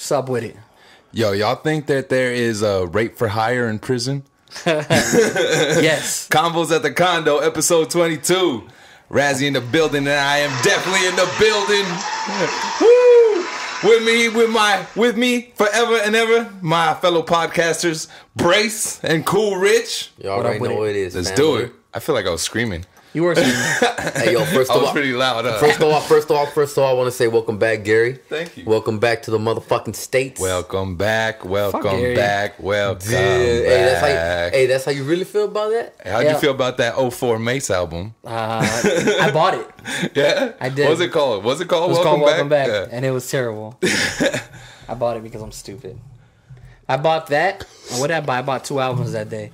Sup with it. Yo, y'all think that there is a rape for hire in prison? Yes. Convos at the condo, episode 22. Razzy in the building, and I am definitely in the building. Woo! With me, with my, with me forever and ever, my fellow podcasters, Brace and Cool Rich. Y'all What already know it? what it is. Let's family. do it. I feel like I was screaming. You were saying Hey, yo, first I of was all, pretty loud. Huh? first of all, first of all, first of all, I want to say welcome back, Gary. Thank you. Welcome back to the motherfucking states. welcome back. Welcome Gary. back. Welcome Yeah, hey, that's how you, back. hey, that's how you really feel about that. How'd Yeah. you feel about that 04 Mase album? uh, I bought it. It Yeah, I did. What was it called? What's it called It was Welcome called Welcome Back, Yeah. and it was terrible. I bought it because I'm stupid. I bought that. What did I buy? I bought two albums that day,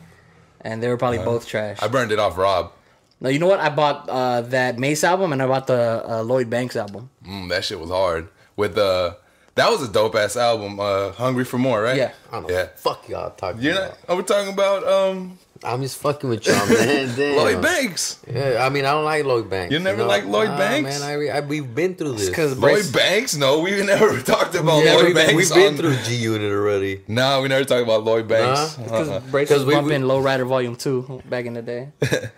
and they were probably both trash. I burned it off Rob. No, you know what? I bought uh, that Mase album, and I bought the uh, Lloyd Banks album. Mm, that shit was hard. With uh, that was a dope ass album. Uh, Hungry for More, right? Yeah. I don't know. Yeah. Fuck y'all talking You're about. not. Are we talking about um I'm just fucking with y'all, man. Damn. Lloyd Banks? Yeah, I mean, I don't like Lloyd Banks. You never like Lloyd Nah, Banks? Man, I, re- I, we've been through this. Because Lloyd Banks? No, we never talked about yeah, Lloyd we've, Banks. we've been on- through G Unit already. No, we never talked about Lloyd Banks. Because Uh-uh. Brace 'Cause was we- bumping Lowrider Volume Two back in the day.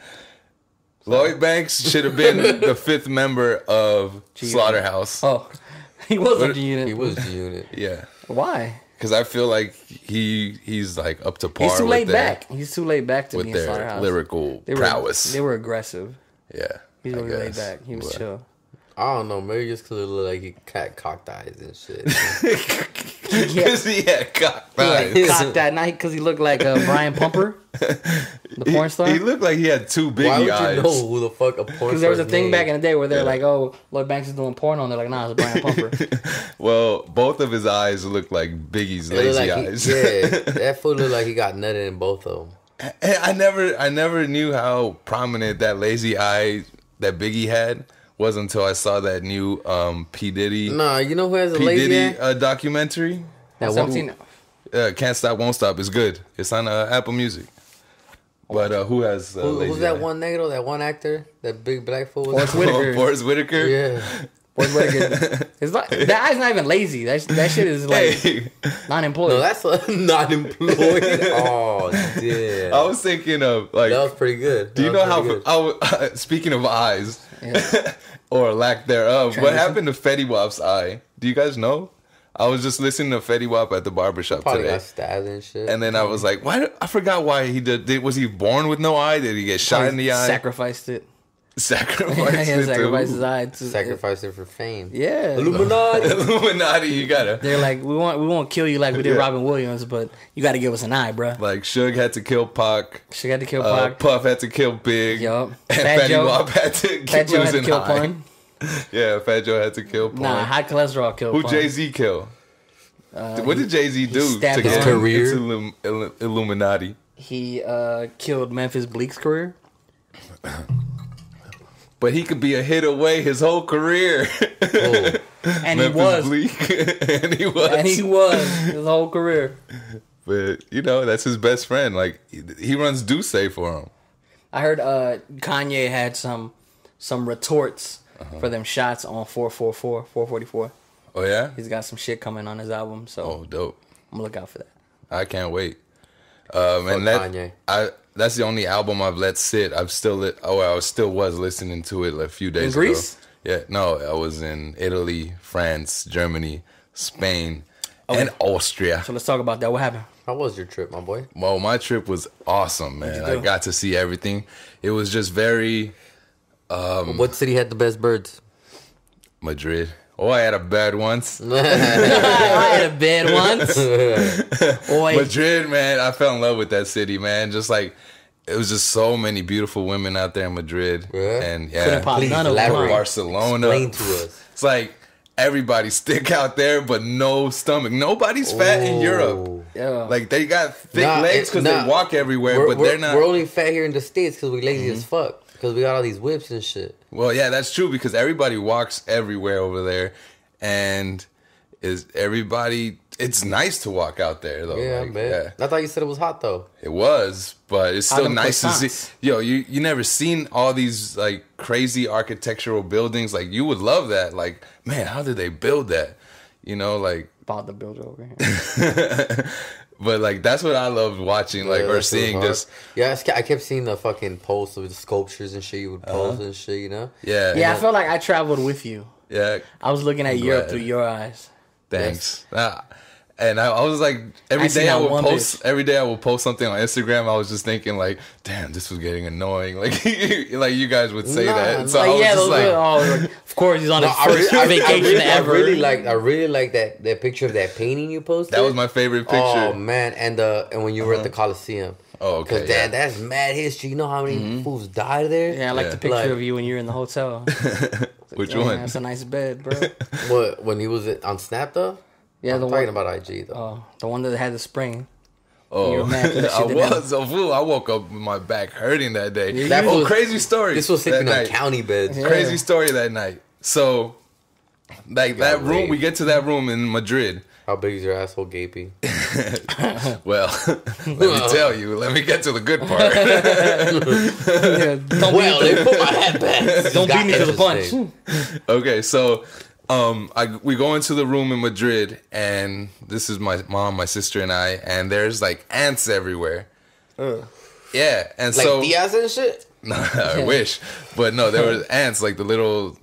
Lloyd Banks should have been the fifth member of G-Unit. Slaughterhouse. Oh, he was What- a G unit. He was G Unit. Yeah, Why? because I feel like he he's like up to par. He's too with laid their, back. He's too laid back to with be in their Slaughterhouse. lyrical they were, prowess. They were aggressive. yeah, He's I really laid back. He was But- chill. I don't know, maybe just because it looked like he cat cocked eyes and shit. Yeah. Cause he had cock He eyes. had cocked that night because he looked like uh, Brian Pumper, the porn star. He looked like he had two biggie Why would eyes. you know who the fuck a porn Because there was a thing name? back in the day where they're Yeah. like, "Oh, Lloyd Banks is doing porn," on. they're like, "Nah, it's Brian Pumper." Well, both of his eyes looked like Biggie's It lazy like he- eyes. yeah, that fool looked like he got nutted in both of them. I never, I never knew how prominent that lazy eye that Biggie had was until I saw that new um, P Diddy, Nah, you know who has a P lazy Diddy uh, documentary. That So I've one. seen- Uh, Can't stop, won't stop. It's good. It's on uh, Apple Music. But uh, who has uh, Who, who's that eye? one negro? That one actor? That big black fool? Forest Whitaker. Oh, Forest Whitaker. yeah. Forest Whitaker. It's not, that eye's not even lazy. That, that shit is like Hey, not employed. No, that's a not employed. oh, yeah. I was thinking of like. that was pretty good. do you know how? good. I w- speaking of eyes, Yeah. or lack thereof, what happened to Fetty Wap's eye? Do you guys know? I was just listening to Fetty Wap at the barbershop Probably today. got stabbed and shit. And then I was like, why? I forgot why he did, did. Was he born with no eye? Did he get shot in the eye? Sacrificed it. Sacrificed yeah, it sacrificed to his eye. To, sacrificed it for fame. Yeah. Illuminati. Illuminati. You gotta They're like, we want, we won't kill you like we did Yeah. Robin Williams, but you got to give us an eye, bro. like Suge had to kill Pac. She had to kill Uh, Puff had to kill Big. Yup. And Fat Fetty Joe- Wap had to Fat Joe had to kill high. Pun. Yeah, Fat Joe had to kill Pun. Nah, high cholesterol killed Who Jay Z kill? what did Jay Z do stabbed to his get career. into Illum- Illum- Illuminati? He uh, killed Memphis Bleek's career. But he could be a hit away his whole career. Oh, And he was. Bleek. and he was. And he was his whole career. But you know, that's his best friend. Like he- he runs Duce for him. I heard uh, Kanye had some some retorts Uh-huh. for them shots on 444, 444. Oh yeah. He's got some shit coming on his album, so Oh dope. I'm gonna look out for that. I can't wait. Um, and that Kanye. I that's the only album I've let sit. I've still lit. Oh, I was still was listening to it a few days In Greece? ago. Yeah, no, I was in Italy, France, Germany, Spain, and Austria. So let's talk about that. What happened? how was your trip, my boy? Well, my trip was awesome, man. I got to see everything. It was just very Um, what city had the best birds? Madrid. Oh, I had a bad once. I had a bed once. Boy, Madrid, man, I fell in love with that city, man. Just like it was just so many beautiful women out there in Madrid, Yeah? and yeah, couldn't pop Please none of elaborate. Barcelona. Explain to us. It's like everybody stick out there, but no stomach. Nobody's fat in Europe. Oh. Yeah. Like they got thick Nah, legs because nah. they walk everywhere, We're, but we're, they're not. we're only fat here in the states because we're lazy Mm-hmm. as fuck. Because we got all these whips and shit. Well, yeah, that's true because everybody walks everywhere over there, and is everybody. It's nice to walk out there though. Yeah, like, I yeah. I thought you said it was hot though. It was, but it's still nice to see. croissants? Yo, you you never seen all these like crazy architectural buildings. Like you would love that. Like man, how did they build that? You know, like bought the builder over here. but like that's what I loved watching, like Yeah, or that shit was seeing hard. just Yeah, I kept seeing the fucking posts of the sculptures and shit you would Uh-huh. post and shit, you know? yeah, yeah, I yeah, felt like I traveled with you. yeah. I was looking at Europe glad. through your eyes. Thanks. Ah, and I, I was like, every I day I would post. bitch. Every day I would post something on Instagram. I was just thinking like, damn, this was getting annoying. Like, like you guys would say Nah, that. So I Like, was yeah, just like, oh, like, of course he's on No, his I first really, I, I vacation really, ever. I really like I really like that that picture of that painting you posted. that was my favorite picture. Oh man, and uh and when you were at the Coliseum. Oh, okay, Because yeah. damn, that's mad history. You know how many fools died there? yeah, I like Yeah. the picture Like- of you when you're in the hotel. Which one? That's a nice bed, bro. What when he was on Snap though? Yeah, I'm the talking one. about IG though. Oh, the one that had the spring. Oh, You were mad 'cause that I was a fool. I woke up with my back hurting that day. Yeah, That oh, was- crazy story. this was that sleeping on county beds. Yeah. Crazy story that night. So, like that room, raped. we get to that room in Madrid. How big is your asshole gaping? Well, let me tell you. Let me get to the good part. Yeah, don't Well, beat they me, put my hat back. don't beat me to the punch. Okay, so um, I we go into the room in Madrid, and this is my mom, my sister, and I, and there's like ants everywhere. Yeah, and Like so Diaz and shit. I wish, but no, there were ants, like the little,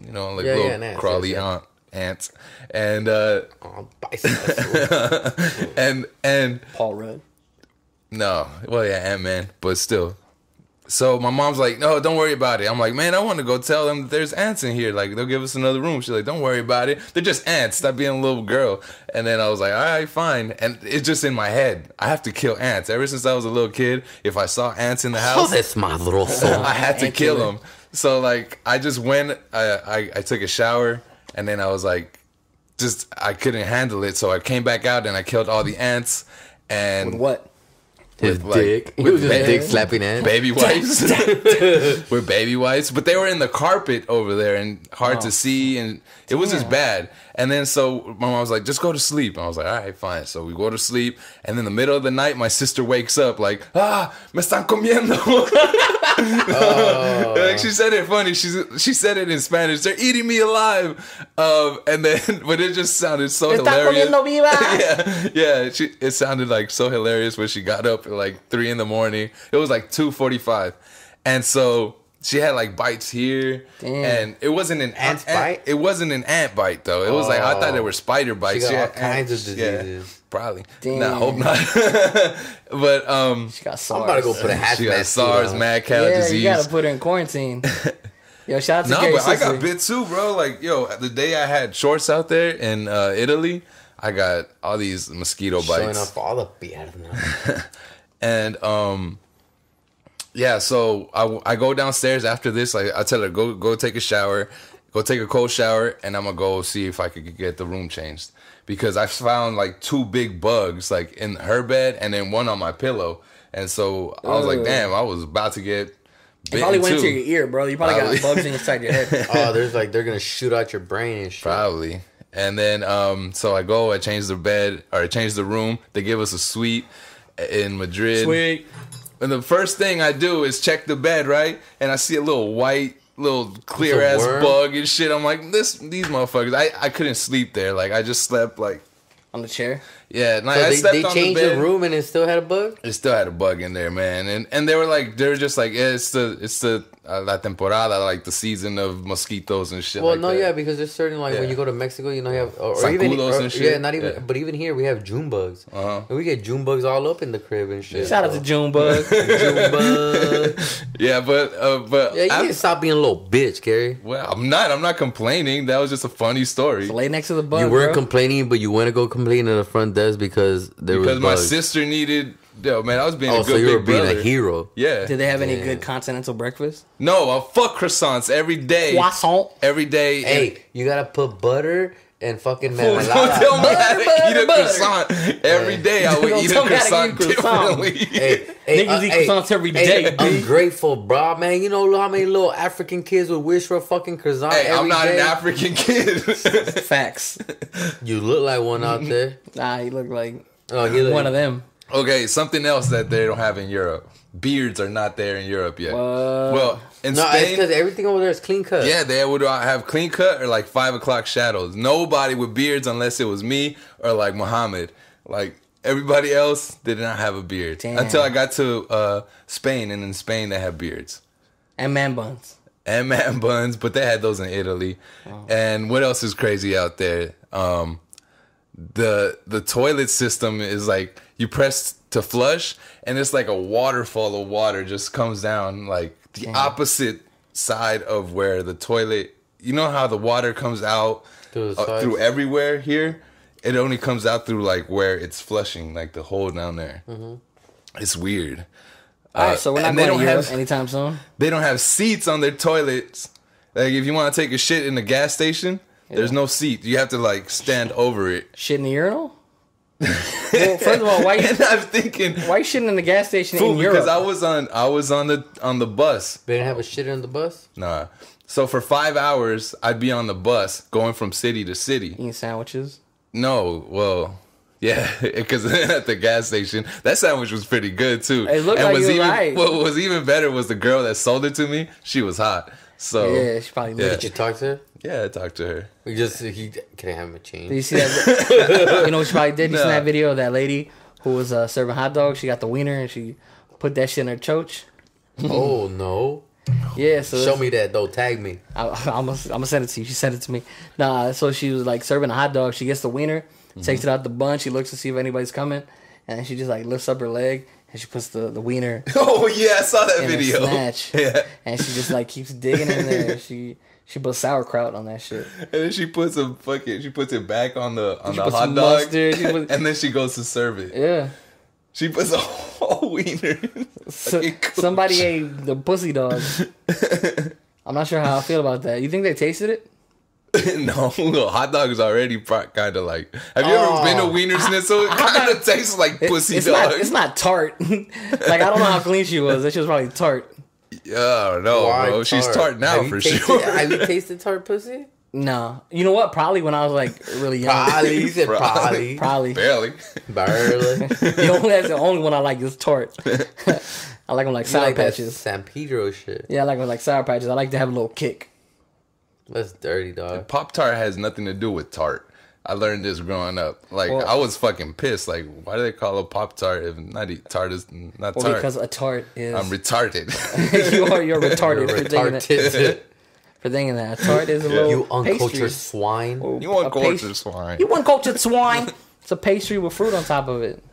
you know, like Yeah, little yeah, ants, crawly yes, yeah. ant, ants, and uh, Oh, bicycle. and and Paul Rudd. No, well, yeah, Ant Man, but still. So my mom's like, "No, don't worry about it." I'm like, "Man, I want to go tell them that there's ants in here. Like, they'll give us another room." She's like, "Don't worry about it. They're just ants. Stop being a little girl." And then I was like, "All right, fine." And it's just in my head. I have to kill ants. Ever since I was a little kid, if I saw ants in the How house, that's my little soul. I had to kill them. So like, I just went. I, I I took a shower, and then I was like, just I couldn't handle it. So I came back out and I killed all the ants. And With what? His with, like, dick. He with was just ba- dick slapping ass. baby wipes. With baby wipes but they were in the carpet over there and hard to oh. see and it was just bad and then so my mom was like just go to sleep. And i was like all right fine. So we go to sleep and in the middle of the night my sister wakes up like ah me están comiendo. Like she said it funny. She she said it in spanish. They're eating me alive. Um and then but it just sounded so Me hilarious. yeah, yeah. She, it sounded like so hilarious when she got up at like three in the morning. It was like two forty-five, and so she had like bites here, Damn. and it wasn't an Ants ant, bite? It wasn't an ant bite though. It was like I thought they were spider bites. She bites. got all had kinds of ants. Yeah, diseases. probably. Damn. Nah, hope not. but um, She got SARS. I'm about to go put a hazmat she got suit SARS, on. mad cow yeah, disease. you gotta put her in quarantine. Yo, shout out to No, Gary but I got bit too, bro. Like, yo, the day I had shorts out there in uh, Italy, I got all these mosquito bites. Showing bites. off all the piernas. And um, yeah, so I, I go downstairs after this. Like I tell her, go go take a shower, go take a cold shower, and I'm gonna go see if I could get the room changed because I found like two big bugs like in her bed and then one on my pillow. And so I was like, damn, I was about to get. It probably went too. into your ear, bro. You probably, Probably. got bugs inside your head. oh, there's like they're gonna shoot out your brain and shit. Probably. And then um so I go, I change the bed or I change the room. They give us a suite in Madrid. Sweet. And the first thing I do is check the bed, right? And I see a little white, little clear ass worm? bug and shit. I'm like, this these motherfuckers. I, I couldn't sleep there. Like I just slept like On the chair. yeah, like, So I they, slept they on changed the the, room and it still had a bug. It still had a bug in there, man. And and they were like they were just like, yeah, it's the it's the uh, la temporada, like the season of mosquitoes and shit. Well, like no, that. yeah, because there's certain like Yeah. when you go to Mexico, you know, you have or, or even or- and shit. yeah, not even, Yeah. but even here we have June bugs, Uh-huh. and we get June bugs all up in the crib and shit. Shout out to Junebug. June bugs. Yeah, but uh, but Yeah, you I- need to stop being a little bitch, Gary. Well, I'm not. I'm not complaining. That was just a funny story. Lay next to the bug. you weren't bro. complaining, but you went to go complain in the front desk because there Because was my sister needed. Yo, man, I was being Oh, a so good you were being brother. a hero. Yeah. Did they have any Damn. good continental breakfast? No, I fuck croissants every day. Croissant. Every day. Hey, you gotta put butter and fucking Don't mermelada. tell me how to Butter, eat a butter, croissant every day. I would eat a tell me how to croissant eat a croissant. differently. Hey, hey, Niggas uh, eat hey, croissants every hey, day, B. Ungrateful, bro, man. You know how many little African kids would wish for a fucking croissant Hey, I'm not day? an African kid. Facts. You look like one out there. Nah, he look like Oh, he look, one of them. Okay, something else that they don't have in Europe. Beards are not there in Europe yet. What? Well, in No, it's Spain, because everything over there is clean cut. yeah, they would have clean cut or like five o'clock shadows. Nobody with beards unless it was me or like Muhammad. Like everybody else did not have a beard Damn. until I got to uh, Spain, and in Spain they have beards And man buns. and man buns, but they had those in Italy. And what else is crazy out there? Um, the the toilet system is like you press to flush, and it's like a waterfall of water just comes down like the Damn. opposite side of where the toilet. You know how the water comes out Through uh, through everywhere here. It only comes out through like where it's flushing, like the hole down there. Mm-hmm. It's weird. All Uh, so we're not going to Europe have- anytime soon. They don't have seats on their toilets. Like if you want to take a shit in the gas station, there's no seat. You have to like stand over it. Shit in the urinal? Well, first of all, why And I'm thinking, why you shitting in the gas station fool, in Europe? because I was on I was on the on the bus. They didn't have a shit in the bus. Nah. So for five hours, I'd be on the bus going from city to city. Eating sandwiches. No, well, yeah, because at the gas station, that sandwich was pretty good too. It looked like was you were even right. what was even better was the girl that sold it to me. She was hot. So Yeah, she probably Yeah. Did you talk to her? Yeah, I talked to her. We just he can I have him a Did change? you see that? you know what she probably did? You seen that video of that lady who was uh, serving hot dogs? She got the wiener and she put that shit in her choach. oh no! Yeah, so Show me that though. Tag me. I, I'm gonna I'm gonna send it to you. She sent it to me. Nah, so she was like serving a hot dog. She gets the wiener, takes it out the bun. She looks to see if anybody's coming, and she just like lifts up her leg and she puts the, the wiener Oh yeah, I saw that in video. snatch. Yeah. and she just like keeps digging in there. She she put sauerkraut on that shit. And then she puts a fucking she puts it back on the on She the hot dog, mustard, she puts- and then she goes to serve it. Yeah. She puts a whole wiener. So, somebody ate the pussy dog. I'm not sure how I feel about that. You think they tasted it? no, hot dog is already kind of like. Have you ever oh. been to Oh. Wiener Schnitzel? It kind of tastes like It- pussy it's dog. Not, it's not tart. like I don't know how clean she was. That shit was probably tart. Yeah, I Why bro. She's tart now Have for tasted- sure. Have you tasted tart pussy? No, you know what? Probably when I was like really young. Probably. You said Probably. probably. Probably. Barely. Barely. The only, that's the only one I like is tart. I like them like You sour like that patches. San Pedro shit. Yeah, I like them like sour patches. I like to have a little kick. That's dirty, dog. Pop tart has nothing to do with tart. I learned this growing up. Like Well- I was fucking pissed. Like why do they call a pop tart if not eat tart is not Well, tart? because a tart is I'm retarded. you are you're retarded You're for thinking that. retarded. For thinking that a tart is a little you uncultured pastry. swine. Oh, you want A culture pastry- swine? You uncultured swine. It's a pastry with fruit on top of it.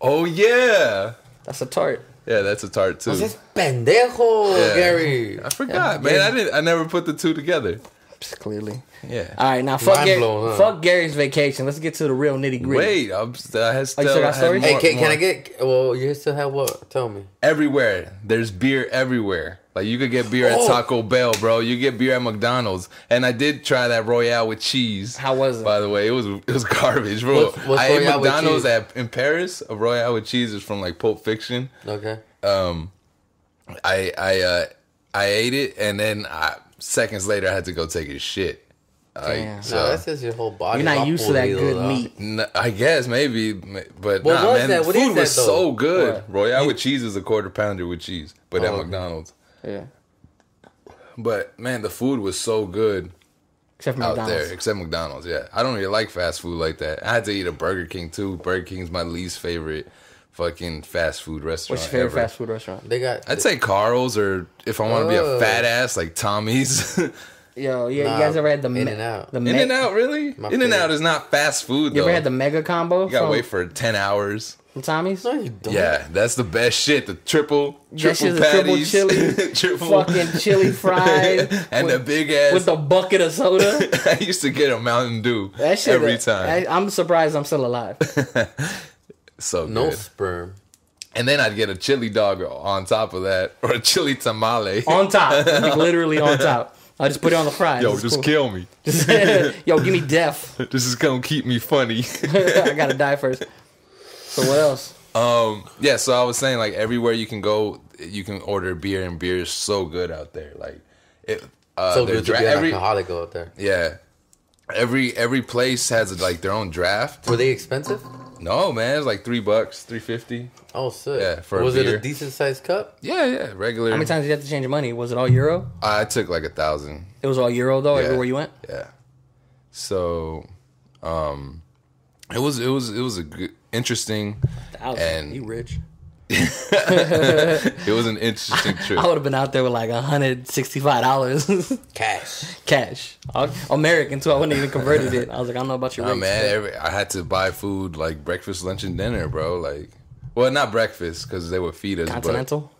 Oh yeah, That's a tart. yeah. That's a tart too. This pendejo, Yeah. Gary. I forgot, Yeah. man. I didn't. I never put the two together. Psst, Clearly. Yeah. All right, now fuck, Mind Gary, blown, huh? fuck Gary's vacation. Let's get to the real nitty gritty. Wait, I'm, I has Oh, still, still got had stories? Hey, can, can more. I get? Well, you still have what? Tell me. everywhere? There's beer everywhere. Like you could get beer at Oh. Taco Bell, bro. You get beer at McDonald's, and I did try that Royale with cheese. How was it? By the way, it was it was garbage, bro. What's- what's I ate Royale with McDonald's at in Paris. A Royale with cheese is from like Pulp Fiction. Okay. Um, I I uh I ate it, and then I, seconds later I had to go take a shit. Like, Damn. so, no, that's just your whole body. You're not used to that good dog. meat. I guess maybe, but What nah, was man, that? What food is that, was though? so good. What? Royale with cheese is a quarter pounder with cheese, but at Oh, okay. McDonald's. Yeah. But man, the food was so good Except for out McDonald's. there, except McDonald's. Yeah, I don't really like fast food like that. I had to eat a Burger King too. Burger King's my least favorite fucking fast food restaurant. What's your favorite ever. fast food restaurant? They got. I'd say Carl's, or if I want to be a Oh. fat ass, like Tommy's. Yo, yeah, Nah, you guys ever had the me- In-N-Out. The In me- and Out, really? My In and Out is not fast food You though. ever had the mega combo you gotta from, wait for ten hours. Tommy's? No, you don't. Yeah, that's the best shit. The triple, triple shit's a triple chili, triple fucking chili fries, and with, the big ass. with the bucket of soda. I used to get a Mountain Dew That shit every uh, time. I, I'm surprised I'm still alive. So No good. sperm. And then I'd get a chili dog on top of that, or a chili tamale. on top, like literally on top. I just put it on the fries. Yo, It's just cool. kill me. Just- yo, give me death. This is gonna keep me funny. I gotta die first. So what else? um, yeah. So I was saying, like everywhere you can go, you can order beer, and beer is so good out there. Like it. Uh, So their good to dra- be an every alcoholic out there. yeah, every every place has like their own draft. Were they expensive? No, man, it's like three bucks, three fifty. Oh, sick. Yeah, for a was it beer. a decent sized cup? Yeah, yeah, regular. How many times did you have to change your money? Was it all euro? I took like a thousand. It was all euro though. Yeah. Everywhere you went. Yeah. So, um, it was it was it was a good, interesting. Thousand. And- you rich. It was an interesting trip. I would have been out there with like hundred sixty-five dollars Cash. cash. American too. I wouldn't even converted it. I was like, I don't know about your Oh rates. man, every, I had to buy food like breakfast, lunch, and dinner, bro. Like, well, not breakfast because they were feed us. but- Continental.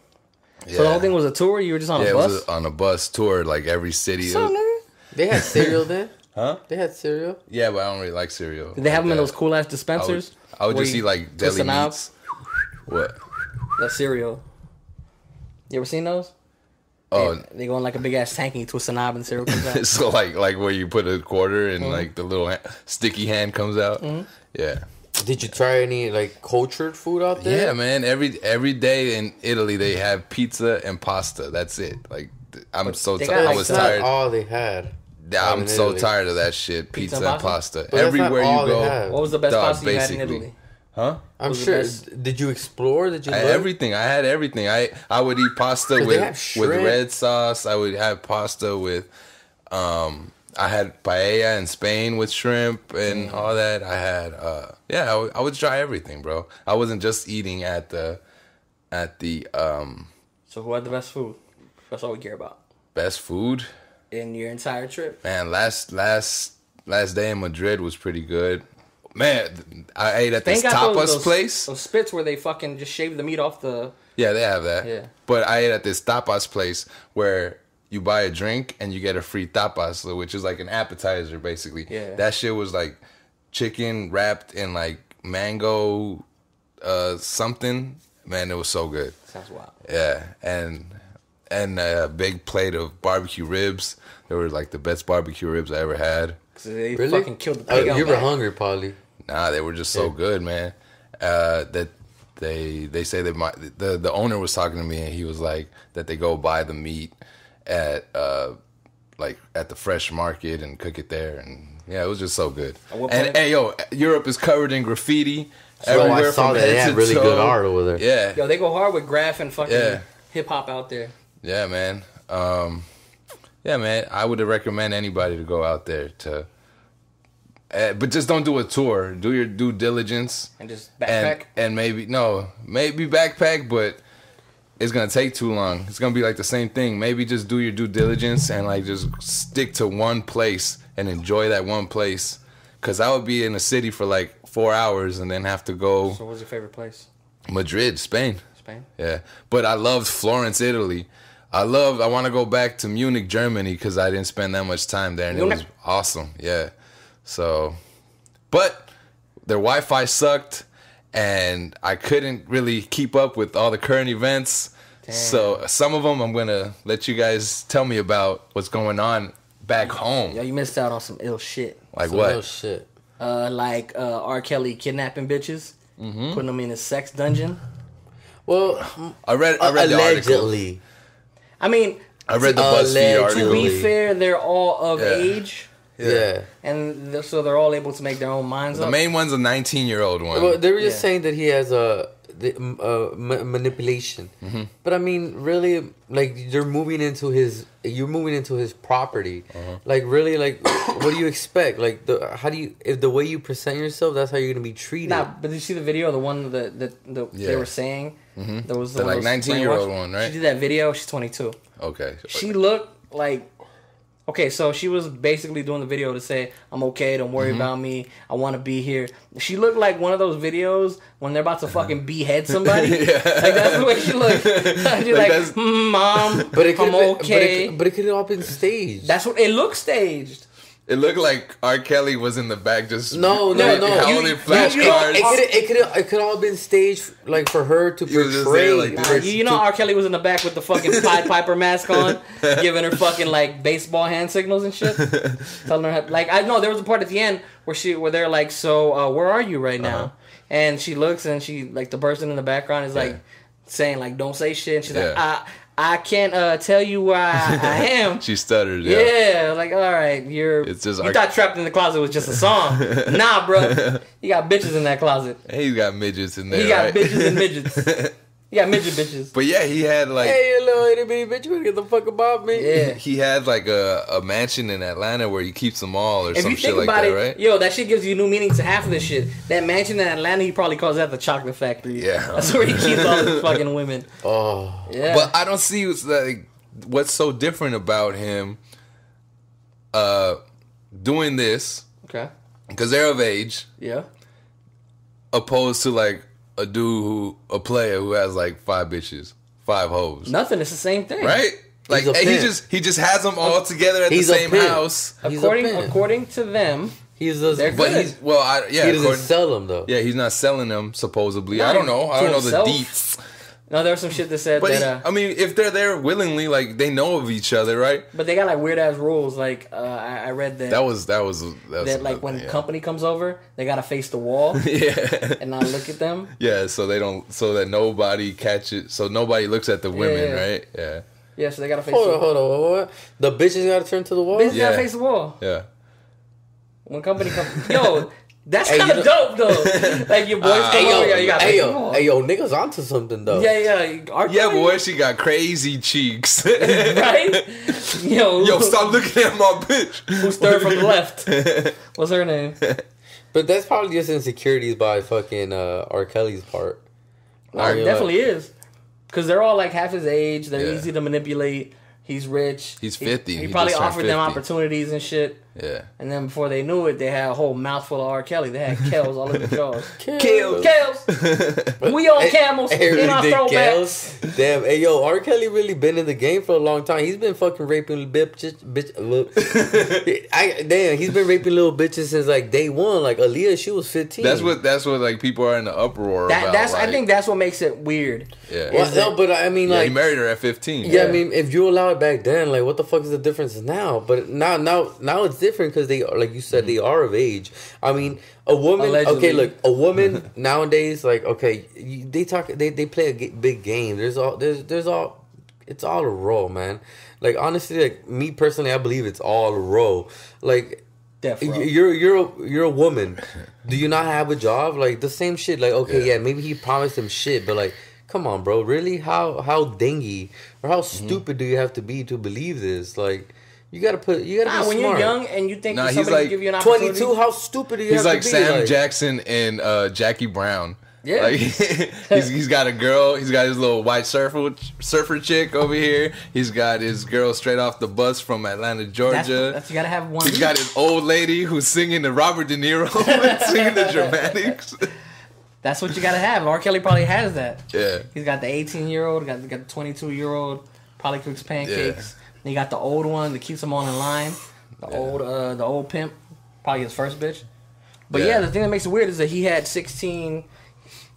yeah. So the whole thing was a tour. You were just on yeah, a it bus. was on a bus tour, like every city. So, was- nigga. They had cereal then? huh? They had cereal? Yeah, but I don't really like cereal. Did they have like them in those cool ass I would, dispensers? I would just eat like deli a meats. What? The cereal. You ever seen those? Oh, They, they go in like a big ass tank and you twist a knob and the cereal comes out. so like like where you put a quarter and Mm-hmm. like the little ha- sticky hand comes out. Yeah. Did you try any like cultured food out there? Yeah, man. Every every day in Italy they have pizza and pasta. That's it. Like I'm so they ti- got, I was That's tired. all they had. I'm so Italy. tired of that shit. Pizza Pizza, and and pasta. But that's not Everywhere you go. What was the best Dog, pasta you had in. Italy? Huh? I'm was sure. Did you explore? Did you I had everything. I had everything. I I would eat pasta with with red sauce. I would have pasta with um I had paella in Spain with shrimp and Mm. all that. I had uh yeah, I would, would try everything, bro. I wasn't just eating at the at the um So who had the best food? That's all we care about best food. in your entire trip. Man, last last last day in Madrid was pretty good. Man, I ate at this Spain got tapas those, those, place. Those spits where they fucking just shave the meat off the. Yeah, they have that. Yeah. But I ate at this tapas place where you buy a drink and you get a free tapas, which is like an appetizer basically. Yeah. That shit was like chicken wrapped in like mango uh something. Man, it was so good. Sounds wild. Yeah. And and a big plate of barbecue ribs. They were like the best barbecue ribs I ever had. 'Cause they Really? fucking killed the Oh, pig. out you were back. hungry, probably. Nah, they were just so Yeah. good, man. Uh, that they they say that my the the owner was talking to me and he was like that they go buy the meat at uh like at the fresh market and cook it there and yeah, it was just so good. And point- hey, yo, Europe is covered in graffiti Oh, I saw from that. They had to really good art over there. Yeah, Yo, they go hard with graph and fucking Yeah. hip hop out there. yeah, man. Um, yeah, man. I would recommend anybody to go out there to, uh, but just don't do a tour. Do your due diligence. And just backpack. and maybe no, maybe backpack, but it's gonna take too long. It's gonna be like the same thing. Maybe just do your due diligence and like just stick to one place and enjoy that one place. Cause I would be in a city for like four hours and then have to go So, what's your favorite place? Madrid, Spain. Spain. Yeah, but I loved Florence, Italy. I love. I want to go back to Munich, Germany, because I didn't spend that much time there, and it was awesome. Yeah. So, but their Wi-Fi sucked, and I couldn't really keep up with all the current events. So some of them I'm gonna let you guys tell me about what's going on back home. Yo, you missed out on some ill shit. Like Some what? real shit. Uh, like uh, R. Kelly kidnapping bitches, Mm-hmm. putting them in a sex dungeon. Well, I read. I read the article. allegedly. I mean, I read the Allegedly. BuzzFeed to be fair, they're all of Yeah. age, Yeah. and they're, so they're all able to make their own minds The up. main one's a 19 year old one. Well, they were just Yeah. saying that he has a the, uh, ma- manipulation, Mm-hmm. but I mean, really, like you're moving into his, you're moving into his property. Uh-huh. Like, really, like, what do you expect? Like, the how do you if the way you present yourself, that's how you're gonna be treated. Nah, but did you see the video? The one that that the, they were saying there was the, The, like, 19-year-old one, right? She did that video. She's 22. okay. She looked like okay. So she was basically doing the video to say, "I'm okay. Don't Mm-hmm. worry about me. I want to be here." She looked like one of those videos when they're about to fucking behead somebody. yeah. Like that's the way she looked. She's like, that's- "Mm, "Mom, but it could I'm okay." But it, but it could have all been staged. that's what it looks staged. It looked like R. Kelly was in the back just no, no, Yeah, no. holding You- you- flashcards. It could it could it could all been staged like for her to He was just portray. like Nah, you, you know, R. Kelly was in the back with the fucking Pied Piper mask on, giving her fucking like baseball hand signals and shit, telling her how, like I know there was a part at the end where she where they're like, so uh, where are you right now? Uh-huh. And she looks and she like the person in the background is like Yeah. saying like don't say shit. And she's like Yeah. I can't uh, tell you where I, I am. She stuttered. Yeah. Yeah, like all right, you're. It's just you arch- thought trapped in the closet was just a song. nah, bro, you got bitches in that closet. Hey, you got midgets in there. You got right? bitches and midgets. You got midget bitches. But yeah, he had like Hey, you little itty bitty bitch, you better get the fuck about me. Yeah. he had like a, a mansion in Atlanta where he keeps them all or If some you shit think like about that, it, right? yo, that shit gives you new meaning to half of this shit. That mansion in Atlanta, he probably calls that the chocolate factory. Yeah. that's where he keeps all his fucking women. Oh, Yeah, But I don't see what's like what's so different about him uh doing this okay, because they're of age yeah, opposed to like a dude who a player who has like five bitches, five hoes. nothing. It's the same thing, Right? Like He's a and he just he just has them all together at He's the a same pimp. house. He's a According pimp. according to them, he's just, They're But good. he's well, I, yeah, he doesn't according, sell them though. yeah, he's not selling them supposedly. Not I don't know. I don't know the himself. deets. No, there was some shit that said But that. he, uh, I mean, if they're there willingly, like they know of each other, right? but they got like weird ass rules. Like uh, I, I read that That was that was that, was that like when yeah. company comes over, they gotta face the wall yeah. and not look at them. Yeah, so they don't, so that nobody catches, so nobody looks at the women, Yeah. right? Yeah, Yeah, so they gotta face Hold the on, wall. hold on, what? The bitches gotta turn to the wall. Bitches Yeah. gotta face the wall. yeah. When company comes, yo, that's Hey, kind you of know- dope though. like your boys Uh, come Hey yo, over, yo, you gotta hey yo, hey yo, niggas onto something though. Yeah, yeah. R. Yeah, boy, she got crazy cheeks. right? Yo, Yo, stop looking at my bitch. Who's third from the left? What's her name? But that's probably just insecurities by fucking uh, R. Kelly's part. No, I it mean, definitely is. Because they're all like half his age. They're Yeah. easy to manipulate. He's rich. He's 50. He, He probably just turned offered them opportunities and shit. Yeah. And then before they knew it, they had a whole mouthful of R. Kelly. They had Kells all over the jaws. Kills. Kells! We on camels in our throwbacks. Damn, hey yo, R. Kelly really been in the game for a long time. He's been fucking raping bitches, bitch. Look, I damn, he's been raping little bitches since like day one. Like Aaliyah, she was fifteen. That's what that's what like people are in the uproar That, about. that's I think that's what makes it weird. Yeah. Well, is no, but I mean, yeah, like, he married her at 15. Yeah, Yeah. I mean, if you allow it back then, like, what the fuck is the difference now? But now, now, now it's different because they, are like you said, they mm-hmm. are of age. I mean, a woman. Allegedly. Okay, look, a woman nowadays, like, okay, they talk, they, they play a big game. There's all, there's, there's all, it's all a role, man. Like honestly, like me personally, I believe it's all a role. Like Death You're you're a, you're a woman. Do you not have a job? Like the same shit. Like okay, Yeah. yeah, maybe he promised him shit, but like, come on, bro. Really? How how dingy or how Mm-hmm. stupid do you have to be to believe this? Like, you gotta put you gotta Nah, be when smart. you're young and you think Nah, that he's somebody like give you an opportunity. 22. How stupid do you He's have like to be? Sam Jackson and uh, Jackie Brown. Yeah. Like he's, he's got a girl. He's got his little white surfer surfer chick over here. He's got his girl straight off the bus from Atlanta, That's, Georgia. that's you gotta have one. He's got his old lady who's singing the Robert De Niro, singing the dramatics. That's what you gotta have. R. Kelly probably has that. Yeah, He's got the 18 year old, got got the 22 year old, probably cooks pancakes. Then you got the old one that keeps him on in line. The Yeah. old uh the old pimp, probably his first bitch. But Yeah. yeah. the thing that makes it weird is that he had 16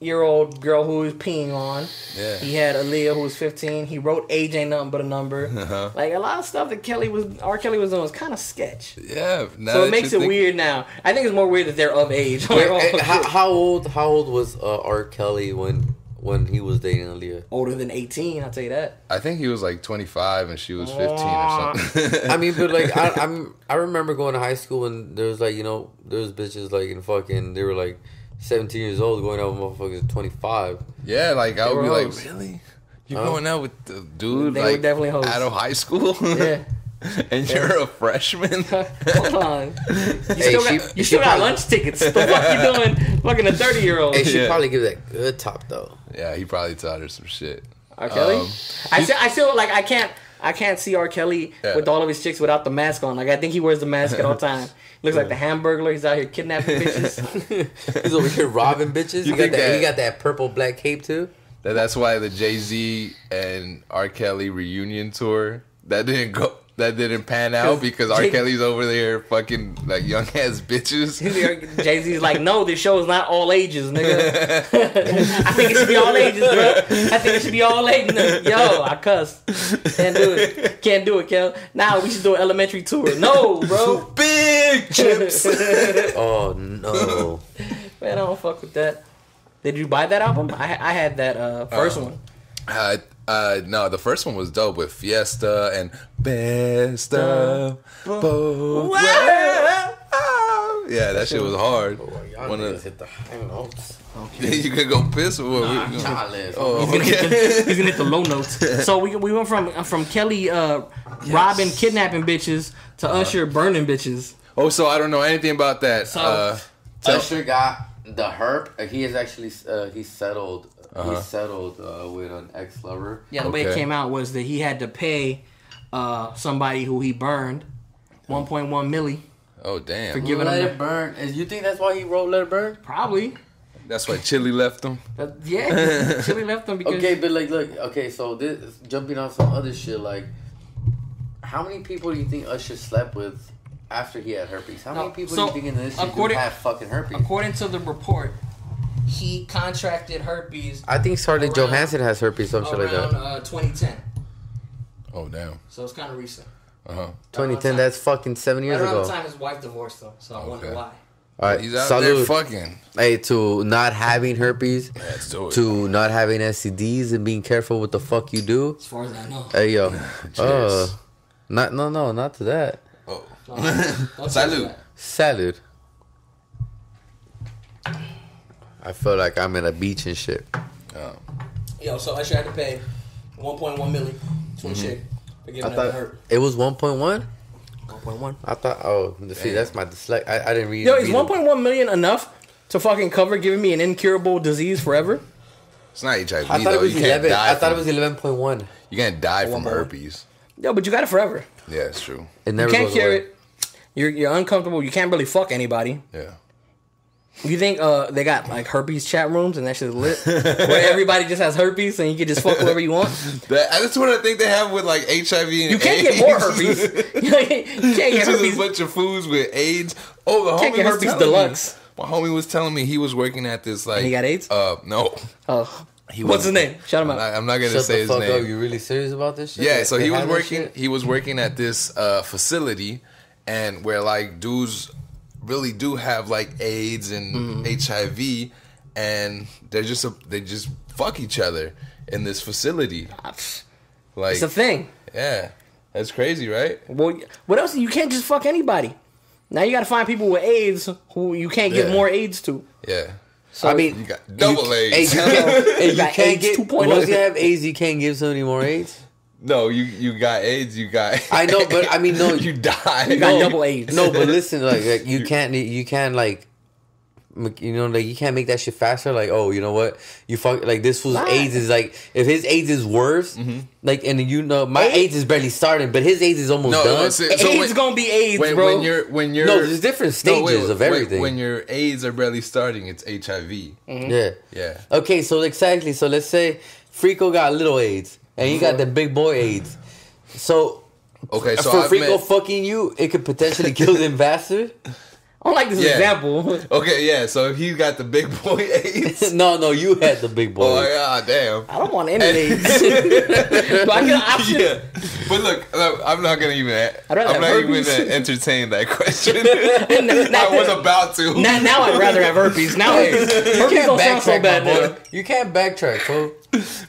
year old girl who was peeing on. Yeah. He had Aaliyah who was 15. He wrote age ain't nothing but a number. Uh-huh. Like a lot of stuff that Kelly was R. Kelly was doing was kind of sketch. yeah. now So it makes it think- weird now. I think it's more weird that they're of age. Wait, They're all eh, how, how old how old was uh, R. Kelly when when he was dating Aaliyah? older than 18. I'll tell you that. I think he was like 25 and she was 15 or something. I mean, but like I, I'm, I remember going to high school and there was like you know there was bitches like in fucking they were like 17 years old going out with motherfuckers at 25. yeah, like I would be like, really? You Huh? going out with the dude They like definitely hoes. out of high school? Yeah. and you're a freshman? Hold on. You still she- got, you still got lunch tickets. The fuck you doing? Fucking a 30 year old. Hey, she Yeah. probably give that good top though. yeah, he probably taught her some shit. R. Kelly? Um, I still, I still like I can't I can't see R. Kelly Yeah. with all of his chicks without the mask on. Like I think he wears the mask at all time. Looks like the Hamburglar. He's out here kidnapping bitches. He's over here robbing bitches. You he got that, that- He got that purple black cape too. That, that's why the Jay Z and R. Kelly reunion tour that didn't go. That didn't pan out because R. Jay- Kelly's over there fucking like young ass bitches. Jay Z's like, no, this show is not all ages, nigga. I think it should be all ages, bro. I think it should be all ages. Yo, I cuss. Can't do it. Can't do it, Kel. Now we should do an elementary tour. No, bro. Big chips. Oh no! Man, I don't fuck with that. Did you buy that album? I I had that uh, first one. Uh, uh, no, the first one was dope with Fiesta and Best of both. Yeah, that shit was hard. Y'all One niggas of, hit the high notes. Okay. you could go piss or what? We- Nah, challenge. Oh, He's gonna, hit the, he's gonna hit the low notes. So we, we went from from Kelly uh, robbing, kidnapping bitches to Usher burning bitches. Oh, so I don't know anything about that. So- uh, Usher got the herp. Uh, He is actually uh, he settled. Uh-huh. He settled uh, with an ex lover. Yeah, the way it came out was that he had to pay uh, somebody who he burned 1.1 milli. oh, damn. For giving Let him it burn. Is you think that's why he wrote Let It Burn? Probably. That's why Chili left him. But yeah, Chili left him because Okay, but like, look, okay, so this jumping on some other shit. Like, how many people do you think Usher slept with after he had herpes? How many people so, do you think in this shit according- have fucking herpes? according to the report, he contracted herpes I think Scarlett Around- Johansson has herpes, some shit like that. uh, 2010. Oh, damn. So it's kind of recent. Uh huh. 2010, that's fucking seven Right years around the time his wife divorced though, so I wonder why. All right, He's out there fucking. Hey, to not having herpes, Let's do it. to not having STDs and being careful what the fuck you do. As far as I know. Hey yo, uh, Cheers. not no no not to that. Oh. No, don't Salute. that. Salad. I feel like I'm in a beach and shit. Oh. Yo, so Usher had to pay 1.1 milli to a mm-hmm. chick for giving I her thought hurt. it was 1.1. 1.1. I thought oh see that's my dyslexia. I, I didn't read. Yo, is read it. 1.1 million enough to fucking cover giving me an incurable disease forever? It's not HIV, I thought though. it was you can't 11. die I thought it from- was 11.1. You can't die from 1.1. herpes. Yo, but you got it forever. Yeah, it's true. It You can't goes cure away. it. You're you're uncomfortable. You can't really fuck anybody. Yeah. You think uh they got like herpes chat rooms and that shit's lit, where everybody just has herpes and you can just fuck whoever you want. That, that's what I think they have with like HIV and You can't AIDS. get more herpes. you can't get It's just a bunch of foods with AIDS. Oh, the Can't get was herpes deluxe. Me, my homie was telling me he was working at this like. he got AIDS? Uh, no. Oh, He what's his name? Shout him I'm not, I'm not gonna Shut say the his fuck name. up. You really serious about this shit? Yeah, Like, so they he was working. He was working at this uh, facility, and where like dudes really do have like AIDS and mm-hmm. HIV, and they're just a, they just fuck each other in this facility. Like, It's a thing. yeah, that's crazy, right? Well, what else? You can't just fuck anybody. Now you got to find people with AIDS who you can't give Yeah. more AIDS to. Yeah, So I mean, you got double Hey, AIDS. you can't, hey, you got can't AIDS get. 2.0. Once you have AIDS, you can't give somebody more AIDS. No, you you got AIDS. You got. I know, but I mean, no, you die. you got No. double AIDS. No, but listen, like, like you can't, you can't like, you know, like you can't make that shit faster. Like, oh, you know what? You fuck like this was Why? AIDS is like if his AIDS is worse, mm-hmm. like, and you know my AIDS- AIDS is barely starting, but his AIDS is almost No, done. it's- AIDS So when- gonna be AIDS, when, bro. when you're when you're no, there's different stages No, wait, of when- everything. When, your AIDS are barely starting, it's HIV. Mm-hmm. yeah. Yeah. Okay, so exactly. So let's say Frico got little AIDS, and you got the big boy AIDS. So Okay, so for I've met, fucking you, it could potentially kill him faster. I don't like this Yeah. example. Okay, yeah. So if he got the big boy AIDS, no, no, you had the big boy. oh yeah, damn. I don't want any AIDS. Do I get an option? Yeah, but look, look, I'm not gonna even. I'd I'm rather not have even herpes. gonna entertain that question. now- I was about to. Now, now I'd rather have herpes. Now herpes, herpes don't sound so backtrack, bad now. boy. You can't backtrack, bro.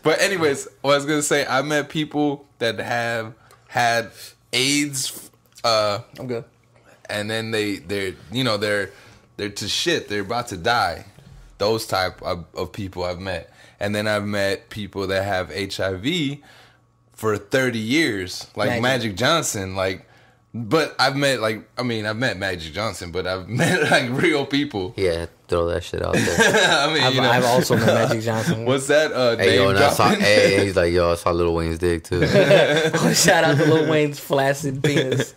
But anyways, what I was gonna say, I met people that have had AIDS, uh, I'm good. And then they they're you know they're they're to shit. They're about to die. Those type of, of people I've met, and then I've met people that have HIV for thirty years, like Magic. Magic, Johnson, like. But I've met like I mean I've met Magic Johnson, but I've met like real people. Yeah, throw that shit out there. I mean, I've, you know, I've also met Magic Johnson. what's that uh, hey, yo, and I saw, hey, he's like, yo, I saw Lil Wayne's dick too. hey, Shout out to Lil Wayne's flaccid penis.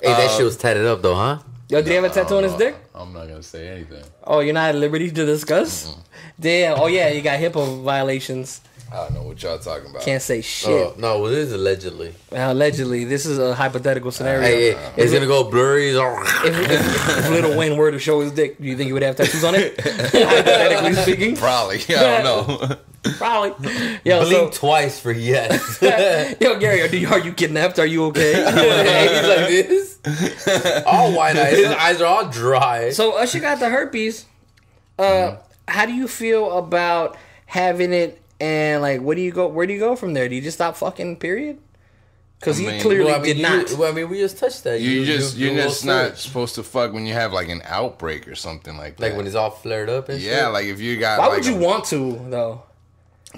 Hey, that shit was tatted up though, huh? Yo, did he have a tattoo on his dick? I'm not gonna say anything. Oh, you're not at liberty to discuss? Damn. Oh, yeah, you got HIPAA violations. I don't know what y'all talking about. Can't say shit. Oh, no, well, this is allegedly. allegedly, this is a hypothetical scenario. Hey, hey, it's gonna go blurry. If, if, if Little Wayne were to show his dick, do you think he would have tattoos on it? Hypothetically speaking, Probably. I don't know. probably. Yo, Blink so, twice for yes. yo, Gary, are you, are you kidnapped? Are you okay? he's like this. All white eyes. His eyes are all dry. so Usher got the herpes. Uh, how do you feel about having it And like, what do you go? Where do you go from there? Do you just stop fucking? Period. Because I he mean- clearly Well, I mean, did you, not. Well, I mean, we just touched that. You, just you you're will just not switch. supposed to fuck when you have like an outbreak or something like that. like when it's all flared up and yeah, shit. like if you got Why like would you a- want to though?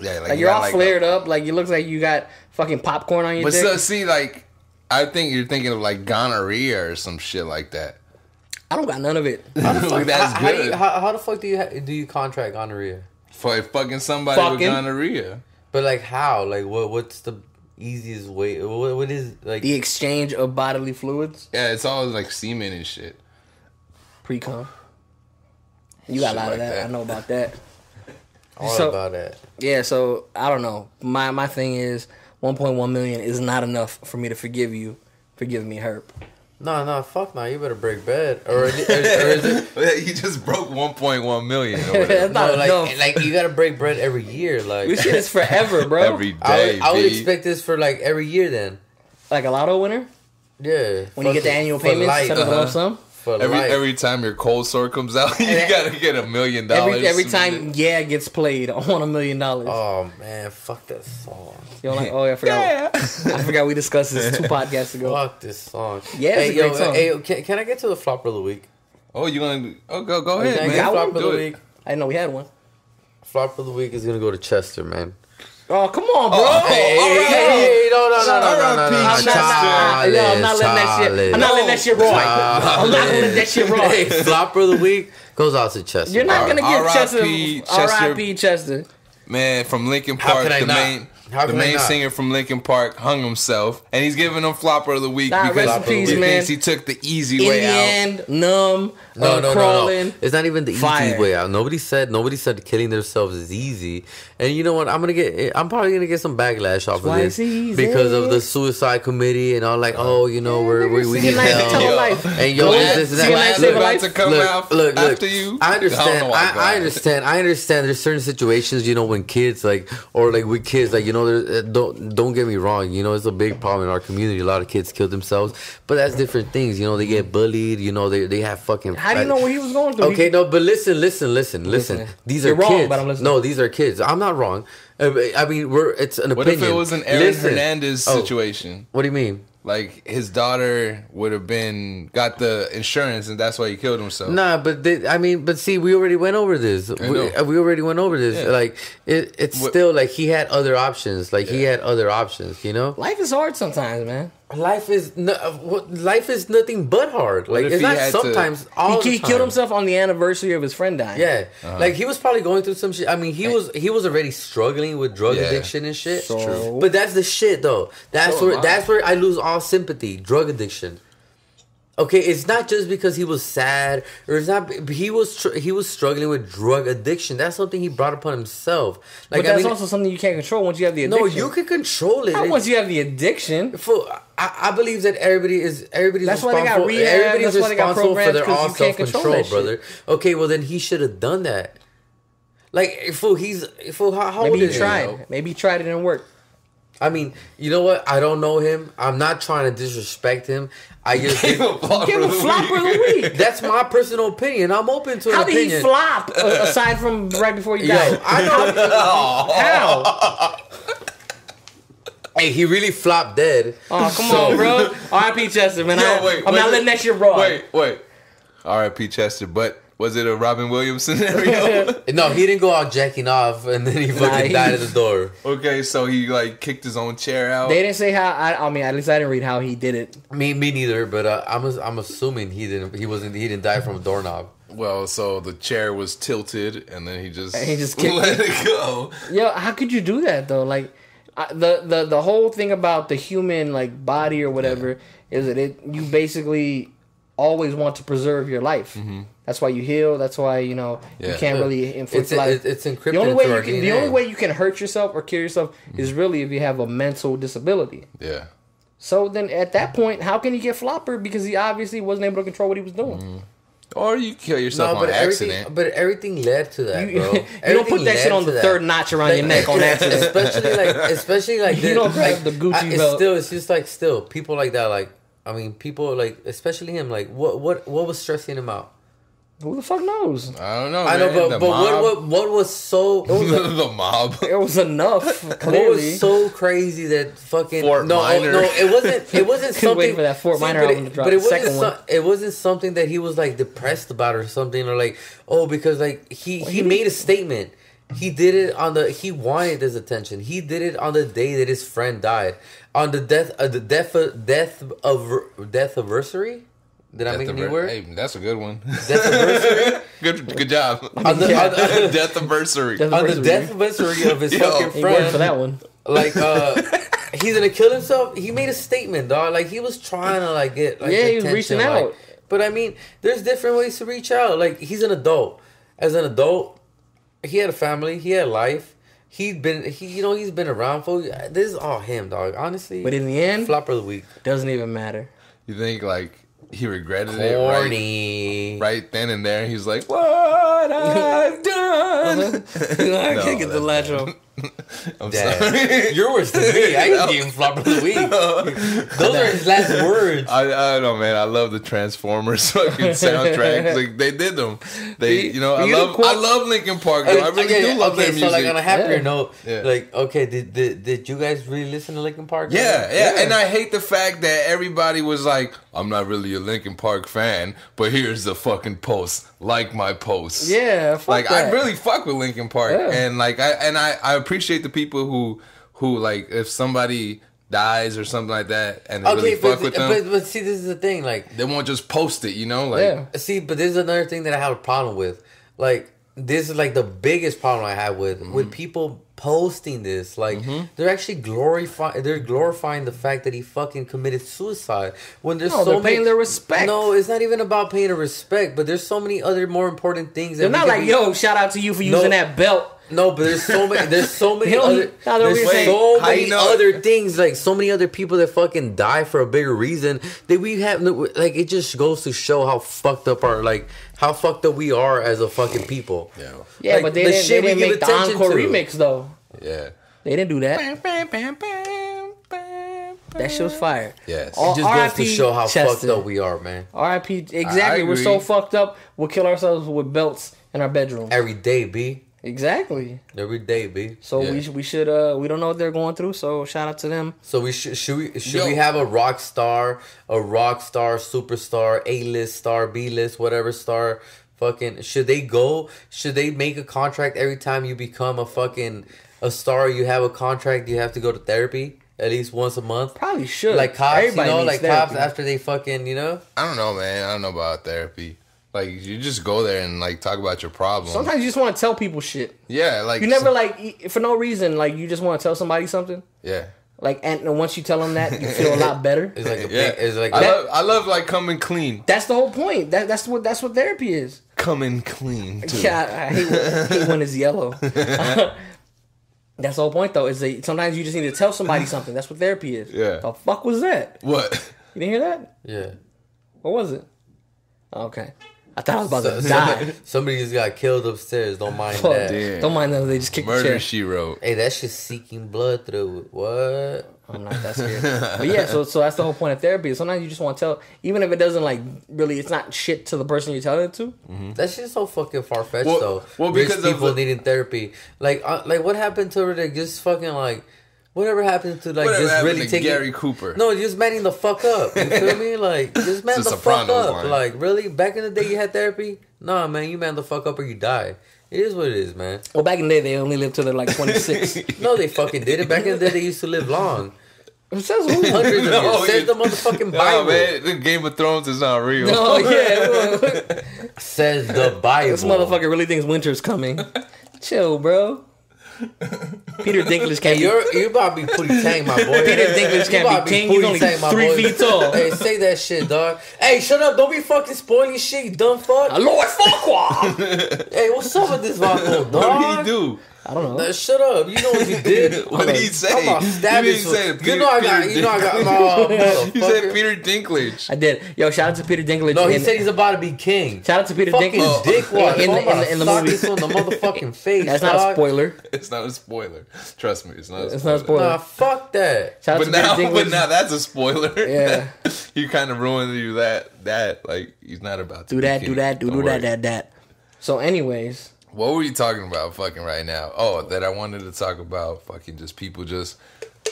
yeah like, Like you you're got, all like, a- flared up. Like it looks like you got fucking popcorn on your But dick. so, see, like I think you're thinking of like gonorrhea or some shit like that. I don't got none of it. Like, that's how, how, good you, how, how the fuck do you ha- do you contract gonorrhea? For fucking somebody with Fucking. gonorrhea. But like how? Like what? What's the easiest way? What, what is like? The exchange of bodily fluids Yeah, it's all like semen and shit. pre cum. You got Shit a lot like of that. that. I know about that. all so- about that. Yeah, so I don't know. My my thing is 1.1 million is not enough for me to forgive you. Forgive me, Herb. No, no, fuck no. You better break bed, or, or, or is it? you just broke 1.1 million. Or That's whatever. not No, like, enough. like you gotta break bread every year. Like This shit is forever, bro. Every I would, I would expect this for like every year then. like a lotto winner Yeah. when you get the annual For payments life. instead of a lump sum. For Every life. every time your cold sore comes out, you And- gotta get a million dollars. Every every time yeah gets played, I want a million dollars. Oh man, fuck that song. You're like, oh, I forgot. I forgot we discussed this two podcasts ago. Fuck this song. Yeah, it's hey, a yo, great song. Hey, yo, can, can I get to the flopper of the week? Oh, you gonna? Oh, go go ahead, I man. get got flopper of Do the it. week? I didn't know we had one. Flopper of the week is gonna go to Chester, man. Oh, come on, bro. Oh, Hey, all hey, right. hey, hey, no, no, no, no, no, no, no, R.I.P. no, I'm not, not, no, I'm not letting that shit. I'm not letting that shit roll. I'm not gonna let that shit roll. Hey, flopper of the week goes out to Chester. You're not R- gonna give Chester. R.I.P. Chester. R.I.P. Chester. Man, from Linkin How Park, can I the not? main How the main not? singer from Linkin Park hung himself, and he's giving him flopper of the week Nah, because he peace, thinks he took the easy In the way out. end, numb, No, uh, no, no, crawling. no. It's not even the easy way out. Nobody said nobody said killing themselves is easy. And you know what? I'm gonna get. I'm probably gonna get some backlash off of this because of the suicide committee and all. Like, oh, you know, we're, we we Sing need a nice tell a help. life. And yo, Go is this and sing a nice that. Glad save a about to come look, out look, look. after you. I understand. know why, I, I understand. I understand. There's certain situations, you know, when kids like, or like with kids, like you know, there- uh, don't don't get me wrong. You know, it's a big problem in our community. A lot of kids kill themselves, but that's different things. You know, they get bullied. You know, they they have fucking. How do you know what he was going through? Okay, no, but listen, listen, listen, listen. Listening. These You're are wrong, kids. but I'm listening. No, these are kids. I'm not wrong. Uh, I mean, we're it's an What opinion. if it was an Aaron Listen. Hernandez Oh. situation? What do you mean? Like his daughter would have been got the insurance, and that's why he killed himself. Nah, but they, I mean, but see, we already went over this. We, know. uh, we already went over this. Yeah. Like it, it's What- still like he had other options. Like he had other options. You know, Life is hard sometimes, man. Life is no, life is nothing but hard. Like it's not had to- sometimes. all he he killed himself on the anniversary of his friend dying. Yeah, Uh-huh. like he was probably going through some shit. I mean, he was he was already struggling with drug Yeah. addiction and shit. So- True. But that's the shit though. That's So where that's where I lose all sympathy. Drug addiction. Okay, it's not just because he was sad, or it's not. He was tr- he was struggling with drug addiction. That's something he brought upon himself. but that's I mean, also something you can't control once you have the addiction. no, you can control it. Not once you have the addiction. Fool, I, I believe that everybody is everybody's That's why they got responsible. rehab, everybody's that's why they got responsible for their you can't self control brother. Okay, well then he should have done that. Like fool, he's fool. How, how Maybe old he is tried. He? Maybe he tried. It didn't work. I mean, you know what? I don't know him. I'm not trying to disrespect him. I just Give a flopper Give him of the flopper of the week. week. that's my personal opinion. I'm open to an How did opinion. he flop uh, aside from right before he Yo, died? I know. How? hey, he really flopped dead. Oh, come So- on, bro. R.I.P. Chester, man. Yo, I, wait, I'm wait, not letting that shit roll. Wait, wait. R.I.P. Chester, but was it a Robin Williams scenario? No, he didn't go out jacking off and then he fucking he- died at the door. okay, so he like kicked his own chair out. They didn't say how. I, I mean, at least I didn't read how he did it. Me, me neither. But uh, I'm, I'm assuming he didn't. He wasn't. He didn't die from a doorknob. well, so the chair was tilted, and then he just And he just kicked let it go. Yo, how could you do that though? Like, I, the the the whole thing about the human like body or whatever is that it you basically always want to preserve your life. That's why you heal. That's why you know you can't really inflict It's life. it's, it's encrypted the only way you can DNA. the only way you can hurt yourself or kill yourself is mm-hmm. really if you have a mental disability. Yeah. So then at that point, how can you get flopper? Because he obviously wasn't able to control what he was doing. Mm-hmm. Or you kill yourself no, on but everything, accident. but everything led to that, You, bro. you don't put that shit on the that. third notch around your neck on accident. especially like, especially like You don't grab like, the Gucci I, it's belt. Still, it's just like still people like that. Like, I mean, people like, especially him. Like, what, what, what was stressing him out? Who the fuck knows? I don't know. I know, man. but The but what, mob. what what was so the mob. It was enough. what Clearly, was so crazy that fucking Fort no Minor. no it wasn't it wasn't Couldn't wait something for that Fort Minor but album it, to drop, but it the wasn't second one. it wasn't something that he was like depressed about or something or like oh because like he he made a statement he did it on the he wanted his attention he did it on the day that his friend died on the death uh, the death of, death of death anniversary did I make a new Death word Hey, that's a good one. death anniversary good, good job. on the, on the, Death anniversary. On the death anniversary of his Yo. fucking friend for that one. like uh he's gonna kill himself he made a statement dog like he was trying to like get like Yeah, he was reaching like- out. but i mean there's different ways to reach out like he's an adult as an adult he had a family he had life he'd been he you know he's been around for this is all him dog honestly But in the end, flopper of the week doesn't even matter. You think like he regretted it right, right then and there? He's like, "What I've done." I No, can't get the off. I'm Damn. sorry. you're worse than me i can give him flopper of the week those are his last words I, I don't know, man. I love the Transformers fucking soundtracks. like they did them. They, you know, I You love, I love Linkin Park. Though. I really Okay, do love okay, their so music. like on a happier Yeah. note, Yeah. like okay, did, did did you guys really listen to Linkin Park? Yeah, yeah, and I hate the fact that everybody was like, "I'm not really a Linkin Park fan, but here's the fucking post, like my post." Yeah, fuck like I really fuck with Linkin Park, Yeah. and like I and I, I appreciate the people who who like if somebody dies or something like that, and they Okay, really fuck but, with them, but but see, this is the thing. Like, they won't just post it, you know? Like, Yeah. see, but this is another thing that I have a problem with. Like, this is like the biggest problem I have with Mm-hmm. with people posting this. Like, they're actually glorifying. They're glorifying the fact that he fucking committed suicide when there's No, so they're many. paying their respect. No, it's not even about paying the respect. But there's so many other more important things. They're that not like, be- yo, shout out to you for using that belt. No, but there's so many. There's so many other. no, There's over so saying, many know- other things. Like so many other people that fucking die for a bigger reason. That we have. no- Like it just goes to show how fucked up our like how fucked up we are as a fucking people. yeah, Yeah, Like, but they the didn't, shit we didn't give make the attention encore to. remix though. yeah. They didn't do that. That shit was fire. Yes. All- It just goes to show how fucked up we are, man. R.I.P. Exactly. We're so fucked up. We'll kill ourselves with belts in our bedroom. Every day, b. Exactly. Every day, b. So Yeah. we sh- we should uh we don't know what they're going through. So shout out to them. So we should should we should Yo. we have a rock star, a rock star, superstar, A list star, B list, whatever star, fucking should they go? Should they make a contract every time you become a fucking a star? You have a contract. You have to go to therapy at least once a month. Probably should. Like cops, Everybody you know, like therapy. cops after they fucking, you know. I don't know, man. I don't know about therapy. Like you just go there and like talk about your problem. Sometimes you just want to tell people shit. yeah, like You never like for no reason like you just want to tell somebody something. Yeah, Like and once you tell them that, you feel a lot better. It's like a yeah. big, it's like I that- love, I love like coming clean, That's the whole point. That that's what that's what therapy is. coming clean. Too. Yeah, I, I hate, when, hate when it's yellow. that's the whole point though. Is that sometimes you just need to tell somebody something. That's what therapy is. Yeah. The fuck was that? What? You didn't hear that? yeah. What was it? Okay. I thought I was about to die. Somebody just got killed upstairs. Don't mind Fuck. that. damn. Don't mind them. They just kicked the Murder chair. she wrote. Hey, that's just seeking blood through. What? I'm not that scared. but yeah, so so that's the whole point of therapy. Sometimes you just want to tell, even if it doesn't like really, it's not shit to the person you're telling it to. That's just so fucking far fetched Well- though. well, Rich because of people the- needing therapy. Like, uh, like what happened to her? That just fucking like, whatever happened to like Whatever just really to taking Gary Cooper? No, just manning the fuck up. You feel me? Like, just man It's the fuck up. line. Like, really? Back in the day, you had therapy? Nah, man, you man the fuck up or you die. It is what it is, man. Well, back in the day, they only lived till they're like 26. No, they fucking did it. Back in the day, they used to live long, it says who? hundreds of No, years. Says the motherfucking No, Bible. man, the Game of Thrones is not real. No, yeah. Says the Bible. this motherfucker really thinks winter's coming. Chill, bro. Peter Dinklage can't Hey, be you're you about to be Pootie Tang, my boy. Peter Dinklage You can't about be to king. He's Pootie only Tang, my three boy. feet tall. Hey, say that shit, dog. Hey, shut up! Don't be fucking spoiling shit, you dumb fuck. Lord Farquaad. Hey, what's up with this Vaco, dog? What did he dog? do? I don't know. Nah, shut up! You know what you did. What did he say? I'm about stab you didn't say. Peter, You know I got. Peter You know I got. Dinklage. Oh, You said. Peter Dinklage. I did. Yo, shout out to Peter Dinklage. No, he in- said he's about to be king. Shout out to Peter Fucking Dinklage. dickwad. in, the, I'm about in, the, in the movie. this on the motherfucking face. That's not a spoiler. It's not a spoiler. Trust me, it's not. A It's not a spoiler. spoiler. Nah, fuck that. Shout out But to now, Peter but now that's a spoiler. Yeah. you kind of ruined you that that like he's not about to do be that, king. do that, do Don't that, that, that. So, anyways, What were you talking about fucking right now? Oh, that I wanted to talk about fucking just people just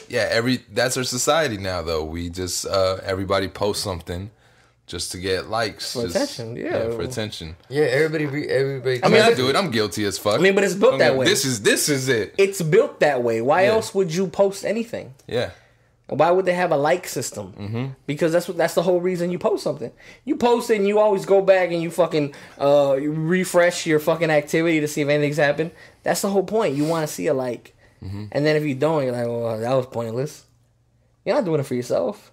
yeah, every that's our society now though. We just uh everybody posts something just to get likes. For just- attention, yeah. for attention. Yeah, everybody. Re- everybody. I mean, I do it. I'm guilty as fuck. I mean, but it's built I'm that like, way. This is this is it. it's built that way. Why Yeah. else would you post anything? Yeah. Why would they have a like system? Mm-hmm. Because that's what that's the whole reason you post something. You post it and you always go back and you fucking uh, you refresh your fucking activity to see if anything's happened. That's the whole point. You want to see a like, Mm-hmm. and then if you don't, you're like, well, that was pointless. You're not doing it for yourself.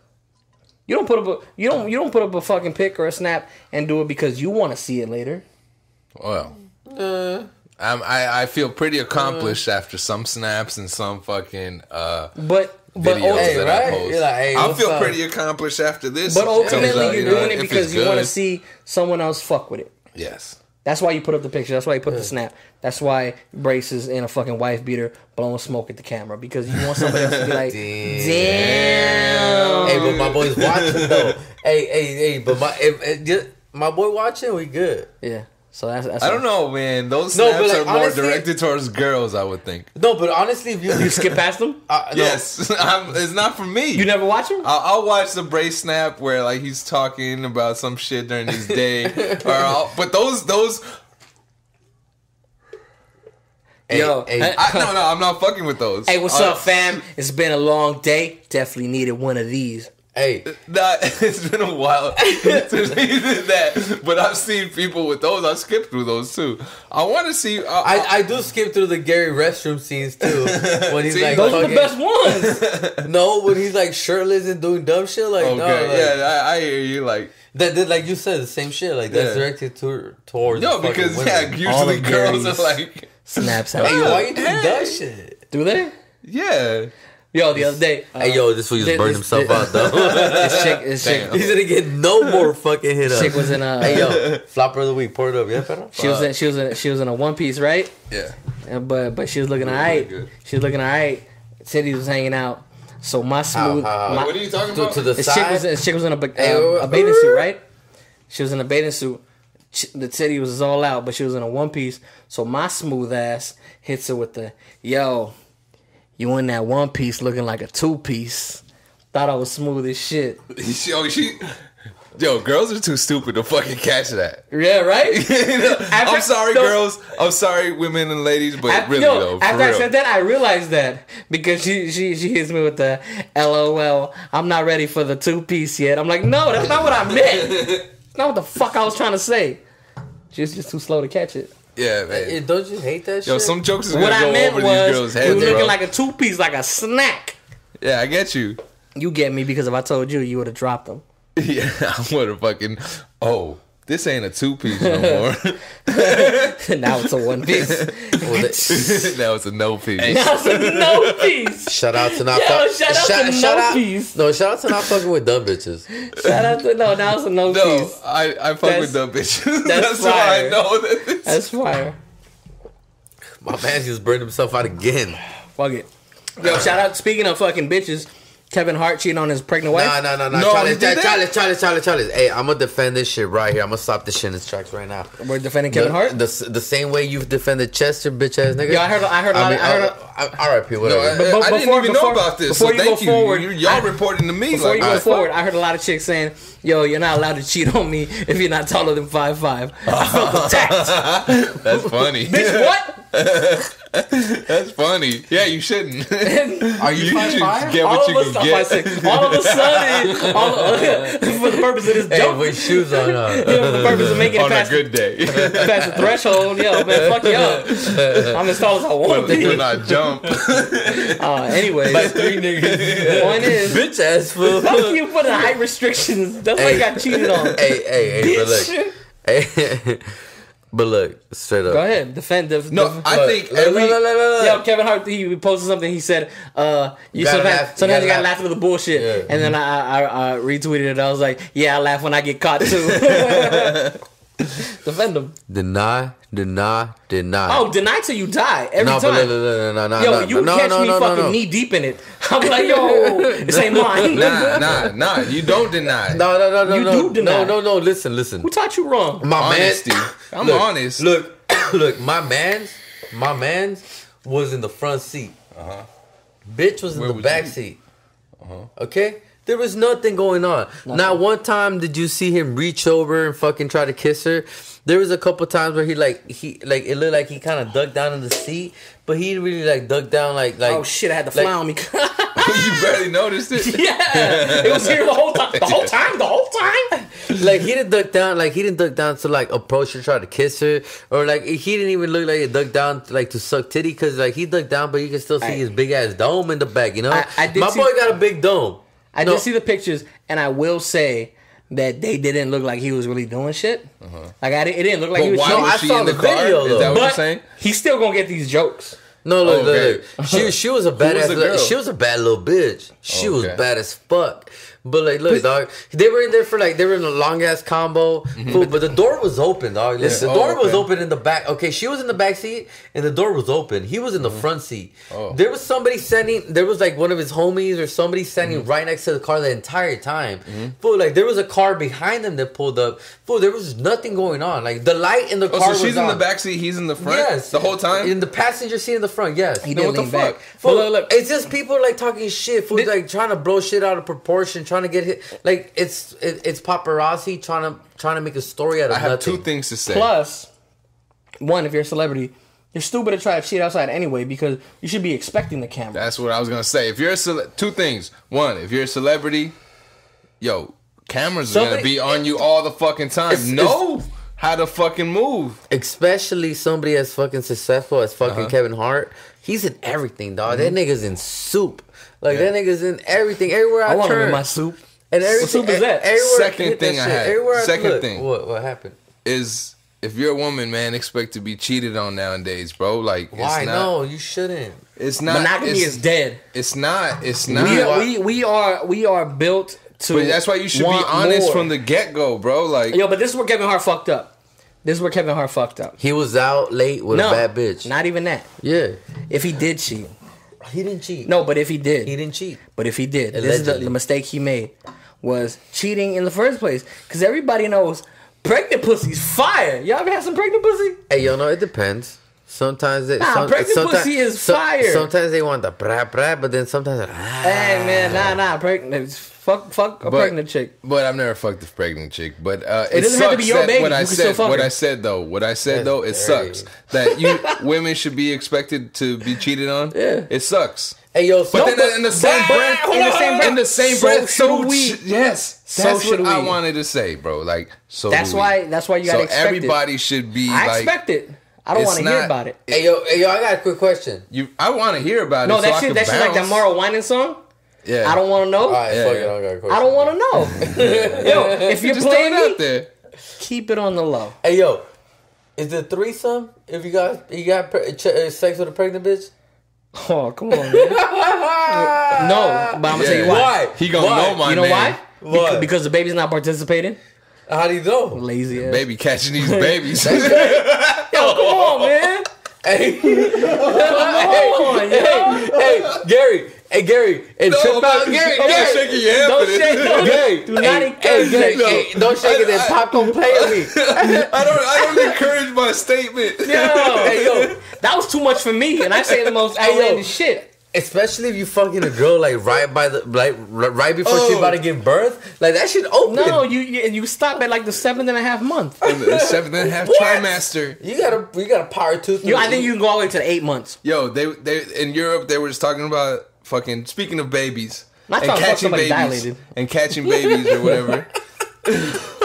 You don't put up a you don't you don't put up a fucking pic or a snap and do it because you want to see it later. Well, I'm, I I feel pretty accomplished after some snaps and some fucking uh But but videos Hey, that I post. You're like, hey, I feel up? pretty accomplished after this. but ultimately out, you're you know, doing it because you want to see someone else fuck with it. Yes. That's why you put up the picture. That's why you put the snap. That's why Brace is in a fucking wife beater blowing smoke at the camera because you want somebody else to be like, Damn. damn. Hey, but my boy's watching though. hey, hey, hey, but my if, if, just, my boy watching, we good. Yeah. So that's, that's I don't know, man. Those No, snaps but, like, are more honestly- directed towards girls, I would think. No, but honestly, if you, You skip past them. uh, no, Yes, I'm, it's not for me. You never watch them. I'll, I'll watch the brace snap where like he's talking about some shit during his day, or I'll, but those those hey, Yo, hey, hey, I, no no I'm not fucking with those. Hey, what's Uh, up, fam? It's been a long day. Definitely needed one of these. Hey, Nah, it's been a while since he did that, but I've seen people with those. I skipped through those too. I want to see. Uh, I, I do skip through the Gary restroom scenes too when he's See, like Those are the fucking- best ones. No, when he's like shirtless and doing dumb shit like okay, no, like, yeah, I, I hear you. Like that, that like you said the same shit like that's Yeah. directed to, towards no, fucking because women. yeah, All usually of girls Gary's- are like, Snaps out. Hey, why you doing Hey. that shit? Do they? yeah. Yo, the other day. uh, Hey, yo, this fool just burned himself this- out though. This chick, this chick, He's gonna get no more fucking hit up. chick was in a. Hey yo, flopper of the week, pour it up, yeah, perro. She was in, she was in, she was in a one piece, right? Yeah. And, but but she was looking alright. good. She was looking alright. Cindy was hanging out. So my smooth, how, how? my, What are you talking to, about? to the this chick was side. this chick was in a, ba- Hey, uh, uh, a bathing suit, right? She was in a bathing suit. The titty was all out, but she was in a one piece. So my smooth ass hits her with the yo. You in that one piece looking like a two piece. Thought I was smooth as shit. she, oh, she, yo, girls are too stupid to fucking catch that. Yeah, right. I'm sorry, no. girls. I'm sorry, women and ladies, but After, really yo, though, after I said that, I realized that because she she she hits me with the LOL. I'm not ready for the two piece yet. I'm like, no, that's not what I meant. That's not what the fuck I was trying to say. She's just too slow to catch it. Yeah, man. Hey, don't you hate that Yo, shit? some jokes is What gonna I go meant over these was girls' you heads, was bro. looking like a two piece, like a snack. yeah, I get you. You get me because if I told you, you would have dropped them. Yeah, I would have fucking. Oh, this ain't a two piece no more. now it's a one piece. Well, they- now it's a no piece. now it's a no piece. shout out to not Yo, fuck- shout out to shout no out- piece. No, shout out to not fucking with dumb bitches. Shout out to no. Now it's a no, No, piece. I I fuck That's- with dumb bitches. that's That's, why I know that. This, That's fire. My man just burned himself out again. Fuck it. Yo, shout out. Speaking of fucking bitches, Kevin Hart cheating on his pregnant wife. Nah, nah, nah, nah. No, Charlie, he did that? Charlie, Charlie, Charlie, Charlie. Hey, I'm gonna defend this shit right here. I'm gonna stop this shit in its tracks right now. We're defending Kevin the, Hart. The, the same way you've defended Chester, bitch ass nigga. Yo, I heard- I heard a lot of- I heard I, I, R.I.P. no, I, But- but I didn't before- even before- know about this. before so you go thank you. forward, you. Y'all I- reporting to me Before like you go alright. forward, I heard a lot of chicks saying, "Yo, you're not allowed to cheat on me if you're not taller than five five. I felt attacked. That's funny. Bitch, what? That's funny. Yeah, you shouldn't. Are you you five five? get all what of you us can get. five six. All of a sudden, all for the purpose of this Hey, with shoes on. Uh, you know, for the purpose of making it on a good day. past the threshold, yo, man, fuck you up. I'm as tall as I want to Do be. not jump. Uh, anyways, three niggas. One is, bitch ass fool. fuck you putting height restrictions. That's why you got cheated on. Hey, hey, hey, but Bitch. look. Hey, But look, straight up. Go ahead, defend. Def, No, def- I Look, think look, every. look, look. Yo, Kevin Hart, he posted something. He said, uh, you Gotta sometimes, laugh- sometimes you you gotta gotta laugh at the bullshit. Yeah. And then I, I, I retweeted it. I was like, yeah, I laugh when I get caught too. Defend him. Deny, deny, deny. Oh, deny till you die every no, time. look, look, no, no, yo, no, you no, catch no, me no, no, fucking no. knee deep in it. I'm like, yo, this ain't mine. Nah, nah, nah. You don't deny. No, no, no, no, You no, do deny. no, no, no. Listen, listen. Who taught you wrong? My Honesty. man, I'm look, honest. Look, look, my man's, my man's was in the front seat. Uh huh. Bitch was in. Where the was back you? seat. Uh huh. Okay, there was nothing going on. Not one time did you see him reach over and fucking try to kiss her. There was a couple times where he like he like it looked like he kind of dug down in the seat, but he really like dug down like like. oh shit, I had to like- fly on me. you barely noticed it. yeah, it was here the whole time. The whole time. The whole time. like he didn't duck down like he didn't duck down to like approach her try to kiss her or like he didn't even look like he ducked down to, like to suck titty because like he ducked down but you can still see I- his big ass dome in the back you know I- I did my see- boy got a big dome I No. did see the pictures, and I will say that they didn't look like he was really doing shit. Uh-huh. Like I, didn't- it didn't look like But he was. why No, cheating. I saw in the, the car? video, Is that what you're but saying? he's still gonna get these jokes. no look, Oh, okay. look, she she was a bad was ass the little- girl? she was a bad little bitch she was Okay. bad as fuck but like look dog they were in there for like they were in a long ass combo mm-hmm. fool, but the door was open dog listen the Oh, door was open in the back okay she was in the back seat and the door was open he was in the mm-hmm. front seat Oh. there was somebody standing there was like one of his homies or somebody standing Mm-hmm. right next to the car the entire time mm-hmm. fool like there was a car behind them that pulled up fool there was nothing going on like the light in the Oh, car so she's in the back seat, he's in the front. Yes, the whole time. in the passenger seat in the front. Yes, He Then didn't what the back. fuck? Fool, But look, look, it's just people like talking shit. Fool, Did- like trying to blow shit out of proportion, trying to get hit. Like it's it, it's paparazzi trying to trying to make a story out of I have nothing. two things to say. Plus, one, if you're a celebrity, you're stupid to try to cheat outside anyway because you should be expecting the camera. That's what I was gonna say. If you're a cele- two things. One, if you're a celebrity, yo, cameras are Somebody- gonna be on you all the fucking time. It's- know how to fucking move. Especially somebody as fucking successful as fucking Uh-huh. Kevin Hart. He's in everything, dog. That nigga's in soup. Like that nigga's in everything. Everywhere I, I want him in my soup. and everything, What soup is that? Everywhere, Second hit that thing I shit. had. Everywhere I Second look. thing. What what happened? Is if you're a woman, man, expect to be cheated on nowadays, bro. Like, Why it's not, no? You shouldn't. It's not. Monogamy it's, is dead. It's not. It's not. We are, we, we are we are built to. but that's why you should be want honest more. from the get go, bro. Like, Yo, but this is where Kevin Hart fucked up. This is where Kevin Hart fucked up. He was out late with No, a bad bitch. Not even that. yeah, If he did cheat, he didn't cheat. no. But if he did, he didn't cheat. But if he did, this is the, the mistake he made was cheating in the first place. Because everybody knows pregnant pussy's fire. Y'all ever had some pregnant pussy? Hey, yo, no, it depends. Sometimes they, Nah, some, pregnant sometimes, pussy is fire. Sometimes they want the bra bra, but then sometimes ah, Hey man, nah, nah, pregnant. Fuck, fuck a But- pregnant chick. But I've never fucked a pregnant chick. But uh, it, doesn't have to be your baby. What You I can said, what her. I said though, what I said That's though, it dirty. sucks that you women should be expected to be cheated on. Yeah. it sucks. Hey, yo, But so, then in the same but- breath, in the same hold on. in the same So breath, should so we. sh- yes, So that's should what I wanted to say, bro. Like, so That's do we. why. That's why you gotta So expect everybody should be. I like, expect it. I don't want to hear about it. hey, yo, hey, yo, I got a quick question. you. I want to hear about No, it. that so shit. can That shit like that bounce. Mara Whining song. Yeah, I don't want to know. All right, Yeah, fuck yeah. it, I got a. I don't want to know. Yo, if you're Just throw playing it out me, there. keep it on the low. Hey, yo, is it threesome if you got you got pre- ch- uh, sex with a pregnant bitch? Oh, come on, man. no, but I'm gonna tell you why. Why? He gonna Why? know my You know name. why? Why? Because, because the baby's not participating. How do you know? Lazy ass. Baby catching these babies. Yo, come on, man. Hey, Come on, yo. hey, hey, Gary, hey, Gary, and No, trip I'm out, Gary, I'm not shaking your hand Don't for this. shake. Don't, Gary, do not hey, encourage hey, Gary, that hey, don't shake it. I- Then I- Pop gonna play with me. I don't. I don't encourage my statement. Yo, Hey, yo. that was too much for me, and I say the most Hey, outlandish shit. Especially if you fucking a girl like right by the like right before she's Oh. about to give birth, like that shit open. No, you you, you stop at like the seventh and a half month. In the seventh and a half What? trimester. you gotta you gotta power tooth. You, I think you can go all the way to the eight months. Yo, they they in Europe they were just talking about fucking speaking of babies Not and trying to fuck catching somebody babies dilated. and catching babies or whatever.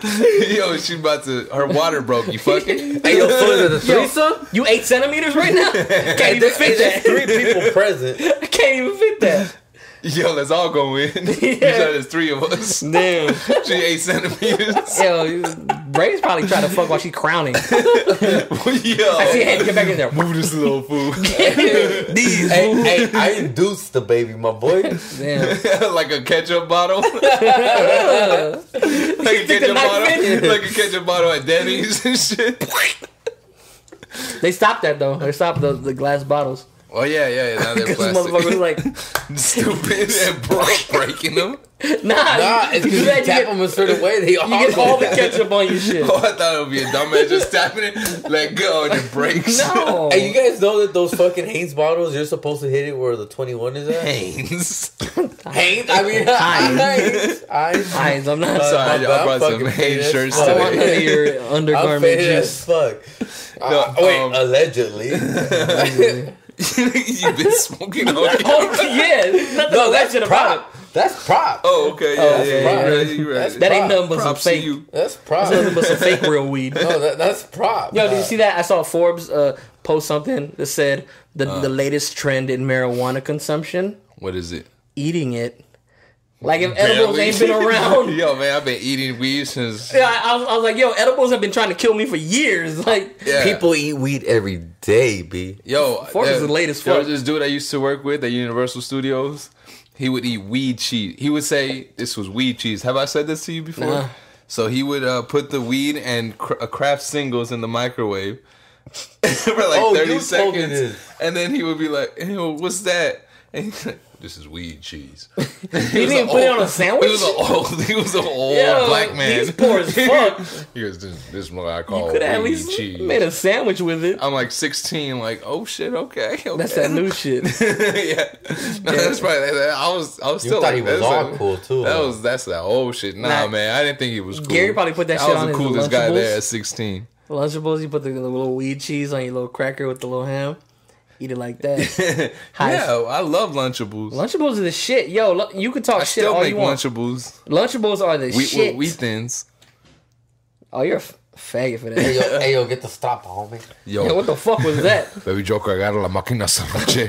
Yo, she about to her water broke. You fucking. Hey, yo, foot of the Yo, threesome. You eight centimeters right now? Can't even fit that. three people present. I can't even fit that. Yo, let's all go in. You said there's three of us. Damn. She eight centimeters. Yo, Bray's probably trying to fuck while she crowning. Yo, I see head get back in there. move this little fool. These. Hey, hey, I induced the baby, my boy. Damn. like a ketchup bottle. like a ketchup bottle. Like a ketchup bottle at Denny's and shit. They stopped that though. They stopped the, the glass bottles. Oh yeah, yeah. yeah. Now they're Because motherfuckers like, Stupid and broke, breaking them. nah, Nah, you, it's you, because do you you tap get, them a certain way. They all you get all the ketchup on your shit. Oh, I thought it would be a dumbass just tapping it, let go, and it breaks. No. and you guys know that those fucking Hanes bottles, you're supposed to hit it where the 21 is at? Haynes. Hanes? I mean, Heinz. Heinz. Heinz. Heinz, I'm not. Uh, Sorry, my I bad, brought I'm some Hanes shirts as I want none of today. your I'm undergarment faded juice. as fuck. No, Uh, wait, um, allegedly. You've been smoking all day. Oh yeah, nothing no, that's legend about it. prop. That's prop. Oh, okay, yeah, Oh, yeah, yeah, right. you're right, you're right. That's That ain't prop. nothing but some Props to fake. you. That's prop. Nothing but some fake real weed. No, that, that's prop. Yo, did you see that? I saw Forbes uh, post something that said the Uh. the latest trend in marijuana consumption: What is it? eating it. Like if edibles Barely. ain't been around. Yo, man, I've been eating weed since. Yeah, I, I, was, I was like, yo, edibles have been trying to kill me for years. Like, Yeah. People eat weed every day, b. Yo, Forbes is the latest There fuck. was this dude I used to work with at Universal Studios. He would eat weed cheese. He would say this was weed cheese. Have I said this to you before? Nah. So he would uh, put the weed and cr- uh, craft singles in the microwave for like Oh, thirty you told me seconds, and then he would be like, "Ew, "What's that?" And he's like, "This is weed cheese." he didn't even put it on a sandwich? He was an old. He was an old Yo, black man. he's poor as fuck. he goes, "This, this is what I call could have at weed least cheese." made a sandwich with it. I'm like 16, like, oh shit, okay, okay. That's that new shit. yeah, no, that's probably. I was, I was You still thought like, he was all a- cool, too, That huh? was that's that old shit. Nah, Nah. man, I didn't think he was cool. Gary probably put that on I shit was on the coolest guy there at 16. Lunchables, you put the, the little weed cheese on your little cracker with the little ham. Eat it like that. Yeah, I love Lunchables. Lunchables are the shit. Yo, lo- you can talk I shit still all make you want. Lunchables. Lunchables are the Wheat, shit. We thins. Oh, you're a f- faggot for Hey that. yo, hey yo, get the stop, homie. Yo, Yeah, what the fuck was that? baby Joker, agarra la máquina ceviche.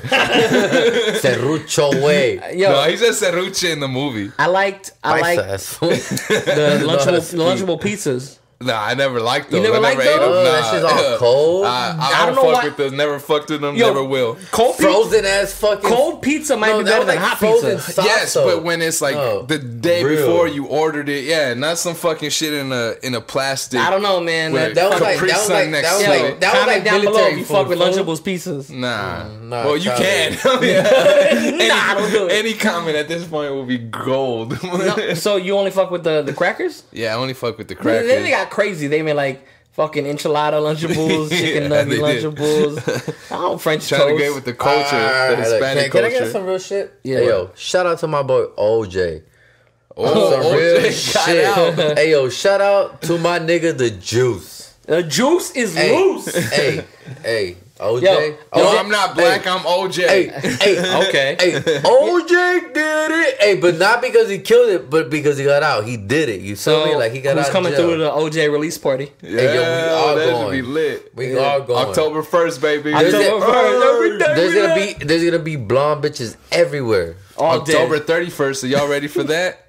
Serrucho way. Yo, no, he said ceviche in the movie. I liked I liked the Know how to lunchable, speak. lunchable pizzas. Nah, I never liked those. never I liked never ate those? them. Oh, Nah. that shit's all cold. I, I, I don't, don't know fuck why- with those. Never fucked with them. Yo, never will. Cold pizza, Frozen ass fucking. cold pizza might No, be that better was than like hot pizza. sauce, yes, though. but when it's like No. the day Real. before you ordered it, yeah, not some fucking shit in a in a plastic. I don't know, man. That, That was like that was like next that was to like that was like down below you fuck with. Lunchables pizzas. Nah. Mm, nah, well, you can. Nah, don't do it. Any comment at this point will be gold. So you only fuck with the, the crackers? yeah, I only fuck with the crackers. They got crazy. They made like fucking enchilada Lunchables, chicken Yeah, nugget. Lunchables. I don't French Trying toast. to get with the culture, ah, Alright, the look, Hispanic can, can I get some real shit? Yeah. Hey, yo, shout out to my boy OJ. oh, Some OJ real got shit. out. hey yo, shout out to my nigga the Juice. the juice is Hey, loose. hey, hey, OJ. Yo, No, I'm not black. I'm OJ. Hey, hey, Okay. Hey, OJ did it. Hey, but not because he killed it, but because he got out. He did it. You feel So me? Like he got who's out. coming of jail. through the OJ release party? Yeah, Hey, yo, we all that should going. be lit. We all going. October first, baby. There's, October gonna- first, every day there's gonna be there's gonna be blonde bitches everywhere. All October 31st. Are y'all ready for that?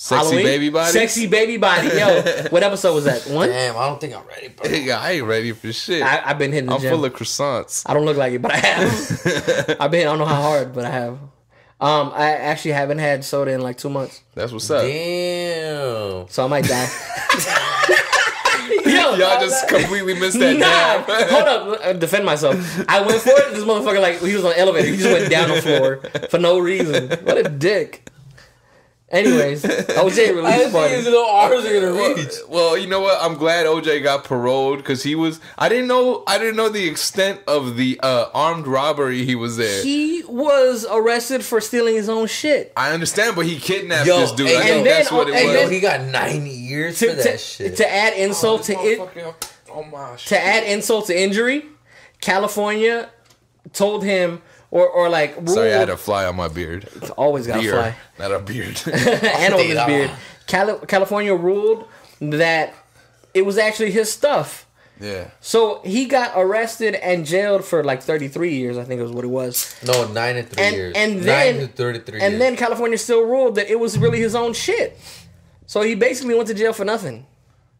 Sexy Halloween? baby body. Sexy baby body. Yo, what episode was that? One? Damn, I don't think I'm ready, bro. Yeah, I ain't ready for shit. I, I've been hitting the I'm gym. full of croissants. I don't look like it, but I have. I've been. I don't know how hard, but I have. Um, I actually haven't had soda in like two months, That's what's up. Damn. so I might die. Yo, Y'all just completely missed that Nah, hold up. uh, Defend myself. I went for it. This motherfucker, like, he was on the elevator. He just went down the floor for no reason. What a dick. Anyways, OJ I release didn't party. his little arms are gonna reach. Well, you know what? I'm glad OJ got paroled because he was. I didn't know. I didn't know the extent of the uh, armed robbery he was there. He was arrested for stealing his own shit. I understand, but he kidnapped Yo, this dude. hey, I and think then- that's what it and was. Then- yo, he got 90 years To, for that to, shit. to add insult to it, Oh my shit. to add insult to injury, California told him or or like ruled. Sorry, I had a fly on my beard. It's always got Beard, fly. not a beard. and on his beard. Cali- California ruled that it was actually his stuff. Yeah. So he got arrested and jailed for like 33 years, I think it was what it was. No, nine and three And years. and then, nine to thirty-three. and years. then California still ruled that it was really his own shit. So he basically went to jail for nothing.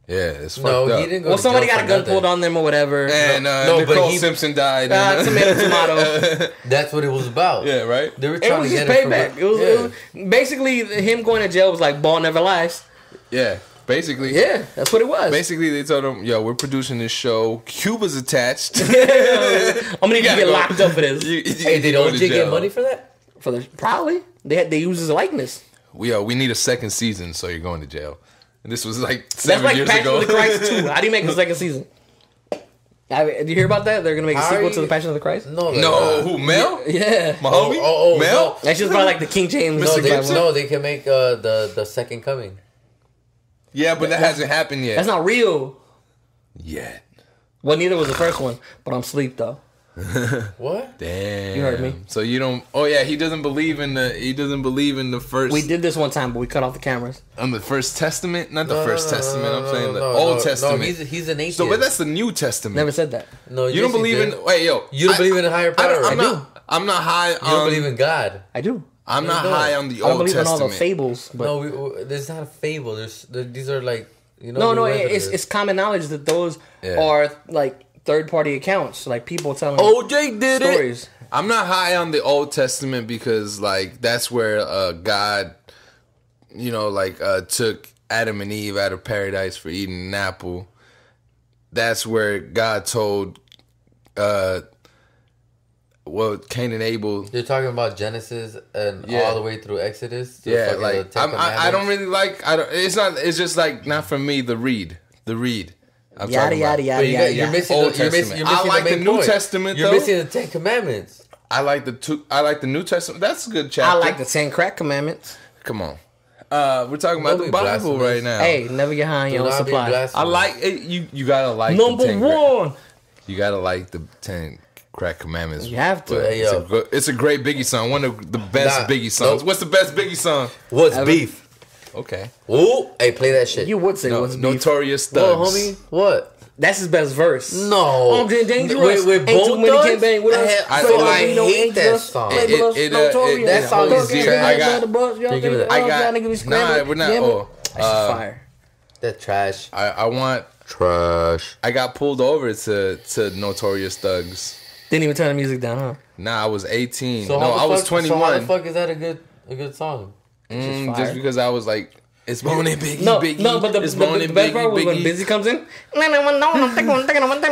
Yeah, it's fucked no, up. he didn't go. Well, to somebody jail got a for gun nothing. pulled on them or whatever. and uh, No, but Nicole he- Simpson died. Uh, and- tomato, tomato. That's what it was about. yeah, right. They were It trying was to just get him payback. It was, yeah. it was basically him going to jail was like ball never lies. Yeah, basically. Yeah, that's what it was. Basically, they told him, "Yo, we're producing this show. Cuba's attached. I'm gonna need to gotta get go. locked up for this. You- you Hey, did OJ get money for that? For the probably they had they use his likeness. We uh, we need a second season, so you're going to jail. And this was like seven That's like years Passion ago. of the Christ too. How do you make a second season? I mean, did you hear about that? They're gonna make a How sequel are to the Passion of the Christ. No, they're no, not. who Mel? Yeah, My Oh, homie? oh, oh, Mel? no. that's just probably like the King James. No, they, Gibson? no, they can make uh, the the second coming. Yeah, but that hasn't happened yet. That's not real. yet. Well, neither was the first one, but I'm sleep though. What? Damn. You heard me. So you don't? Oh yeah, he doesn't believe in the. He doesn't believe in the first. We did this one time, but we cut off the cameras. on the First Testament, not the No, First no, no, Testament. no, I'm no, saying the no, Old no, Testament. No, he's he's an atheist. so, but that's the New Testament. Never said that. no. you yes, don't believe in? Wait, yo. You don't believe in a higher power. don't, I'm I not. I'm not high. You don't believe in God. I do. I'm not You high on the I don't Old believe in all the fables, but no, we, we, there's not a fable. There's there, these are like you know. no, no, it's it's common knowledge that those are like third party accounts, like people telling OJ did it. stories. I'm not high on the Old Testament because like that's where uh God you know like uh took Adam and Eve out of paradise for eating an apple. That's where God told uh well Cain and Abel You're talking about Genesis and Yeah. all the way through Exodus. to yeah, like I'm, I, I don't really like. I don't. It's not. It's just like not for me. The read, the read. I'm Yada talking yada about. yada You yada, you're missing. Old the, you're missing. Testament. You're I missing like the, the New point. Testament, You're though. missing the Ten Commandments. I like the two. I like the New Testament. That's a good chapter. I like the Ten Crack Commandments. Come on. Uh, we're talking about Don't the Bible right now. Hey, never get high on Do your own not be supply. I like it. You. You gotta like Number the 10 crack- one. You gotta like the ten crack commandments. You have to. Hey, it's, a it's a great Biggie song. One of the best Nah, Biggie songs. nope. What's the best Biggie song? What's Ever- beef? Okay. Ooh, hey, play that shit. You would say No, what's. Notorious Whoa, Thugs. homie. What? That's his best verse. No. I'm just dangerous. With, with Ain't too both many thugs? can bang with us. I, I- so oh, I I know hate that dangerous. song. It- it- it, uh, it- That song is easier. trash. I got- You give it a- I got- nah, we're not- oh, uh, fire. That trash. I, I want. Trash. I got pulled over to to Notorious Thugs. Didn't even turn the music down, huh? Nah, I was 18. So no, how the I was fuck, So how the fuck is that a good a good song? Mm, Just just because I was like, it's Moaning Biggie, No, Biggie. no, but the, it's the, the, Moaning the best part Biggie, was when Biggie. Bizzy comes in. No, no, no, no.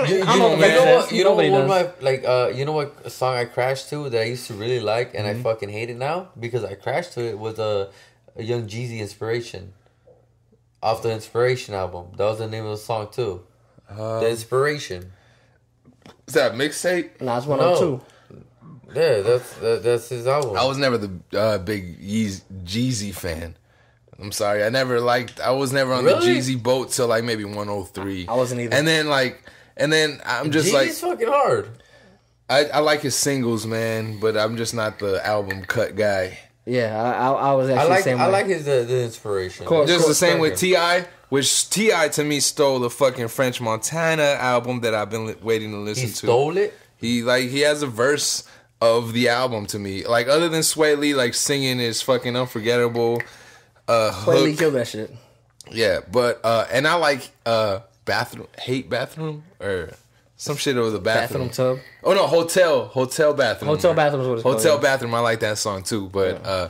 You, you know, know you what know what? You know what? One my like, uh, you know what song I crashed to that I used to really like and Mm-hmm. I fucking hate it now because I crashed to it was a, a Young Jeezy inspiration, off the Inspiration album. That was the name of the song too. Uh, the Inspiration. Is that mixtape? Nah, it's one No. of two. Yeah, that's that, that's his album. I was never the uh, big Yeez- Jeezy fan. I'm sorry, I never liked. I was never on Really? the Jeezy boat till like maybe 103. I wasn't either. And then like, and then I'm just like. Jeezy's like, fucking hard. I, I like his singles, man, but I'm just not the album cut guy. Yeah, I, I, I was actually I like the same I way. like his the, the Inspiration. course. Just the same with Ti, which Ti to me stole the fucking French Montana album that I've been li- waiting to listen He to. stole it. He like he has a verse of the album to me. Like other than Swae Lee like singing is fucking unforgettable. Uh Wait, Lee killed that shit. Yeah, but uh and I like uh bathroom hate bathroom or some shit over the bathroom. Bathroom tub. Oh no, hotel hotel bathroom. Hotel bathroom is what it's called, Hotel yeah. bathroom. I like that song too. But uh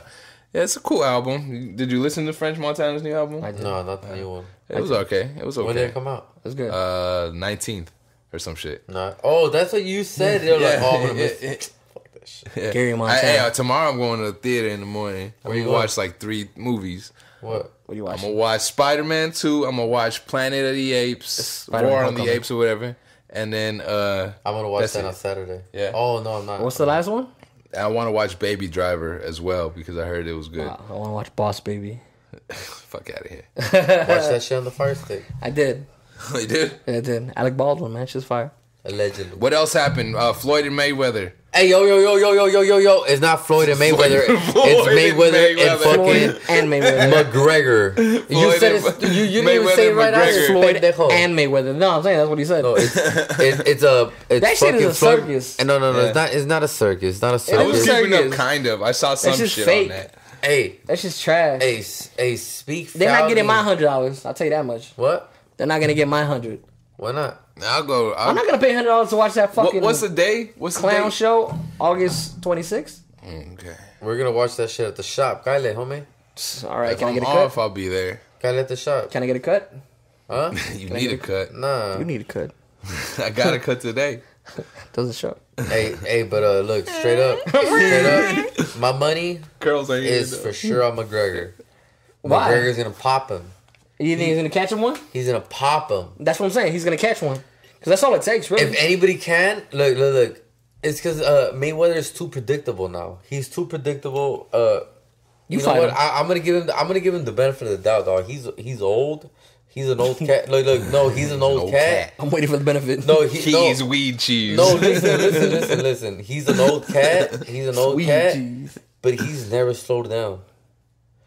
yeah, it's a cool album. Did you listen to French Montana's new album? I did. No, not the new one. it was okay. It was okay. When did it come out? It's good. Uh, nineteenth or some shit. No. Oh, that's what you said. They're like, oh, I'm gonna miss. yeah, Fuck that shit. yeah. Gary I- Montana. hey, uh, tomorrow I'm going to the theater in the morning. I'm Where you gonna watch like three movies. What? what do you watch? I'm gonna watch Spider Man two. I'm gonna watch Planet of the Apes, Spider-Man War on the Apes or whatever. And then uh, I'm gonna watch that it. on Saturday. Yeah. Oh no, I'm not. What's the last one? I want to watch Baby Driver as well because I heard it was good. Wow, I want to watch Boss Baby. Fuck out of here. Watch that shit on the Fire Stick. I did. you did? I did. Alec Baldwin, man, she's fire. Allegedly. What else happened? Uh, Floyd and Mayweather. Hey yo yo yo yo yo yo yo yo! It's not Floyd and Mayweather. Floyd it's and Mayweather and Mayweather. Floyd fucking and Mayweather. McGregor. you said and it's, you, you didn't even say it and right out. Floyd Pendejo. and Mayweather. No, I'm saying that's what he said. No, it's, it, it's a it's That shit is fucking a Floyd- circus. And no, no, no, Yeah. it's not. It's not a circus. It's not a I is circus. was a keeping up kind of. I saw some shit fake. on that. Hey, That's just trash. hey, hey! Speak. They're not getting my hundred dollars. I'll tell you that much. What? They're not gonna get my hundred. Why not? I'll go. I'll, I'm not gonna pay hundred dollars to watch that what, fucking what's the day? What's the clown day? show. August 26th. Okay. We're gonna watch that shit at the shop. Kyle, homie. All right, If can I I'm get a off, cut? I'll be there. Kyle at the shop. Can I get a cut? Huh? You Can need a get cut. Nah. You need a cut. I got a cut today. Doesn't show. hey, hey, but uh, look straight up, straight up. My money Curls are here. is though. for sure on McGregor. Why? McGregor's gonna pop him. You think he's gonna catch him one? He's gonna pop him. That's what I'm saying. He's gonna catch one. Cause that's all it takes, really. If anybody can, look, look, look. It's because uh, Mayweather is too predictable now. He's too predictable. Uh, You you, know what? him. I, I'm gonna give him. The, I'm gonna give him the benefit of the doubt, dog. He's he's old. He's an old cat. Look, look. No, he's an old, old cat. I'm waiting for the benefit. No, he, no, Cheese, weed, cheese. no. Listen, listen, listen, listen. He's an old cat. He's an old Sweet cat. cheese. But he's never slowed down.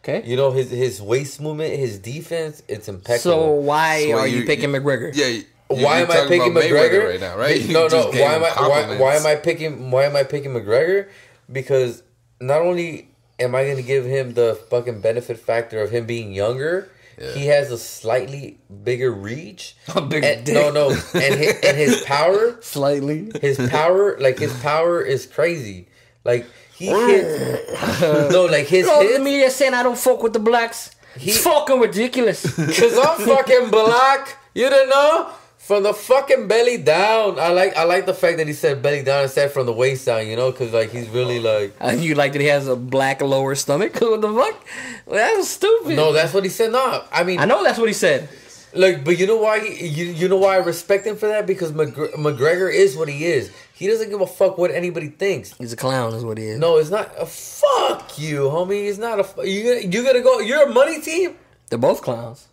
Okay. You know his his waist movement, his defense, it's impeccable. So why So are you- you picking McGregor? Yeah. you- why you're am I picking about McGregor right now, right? No, no. Why am I why, why am I picking why am I picking McGregor? Because not only am I going to give him the fucking benefit factor of him being younger, he has a slightly bigger reach. A bigger and, dick. No, no, and his, and his power, Slightly. his power, like his power is crazy. Like he hits. no, like his You know, the media saying I don't fuck with the blacks. He- it's fucking ridiculous. Cause I'm fucking black. You didn't know? From the fucking belly down. I like I like the fact that he said belly down instead from the waist down, you know, cause like he's really like and you like that he has a black lower stomach? what the fuck? That's stupid. No, that's what he said. No, I mean I know that's what he said. Like, but you know why? He, you you know why I respect him for that? Because McGre- McGregor is what he is. He doesn't give a fuck what anybody thinks. He's a clown, is what he is. No, it's not. A fuck you, homie. He's not a. You gonna you gonna go? You're a money team. They're both clowns.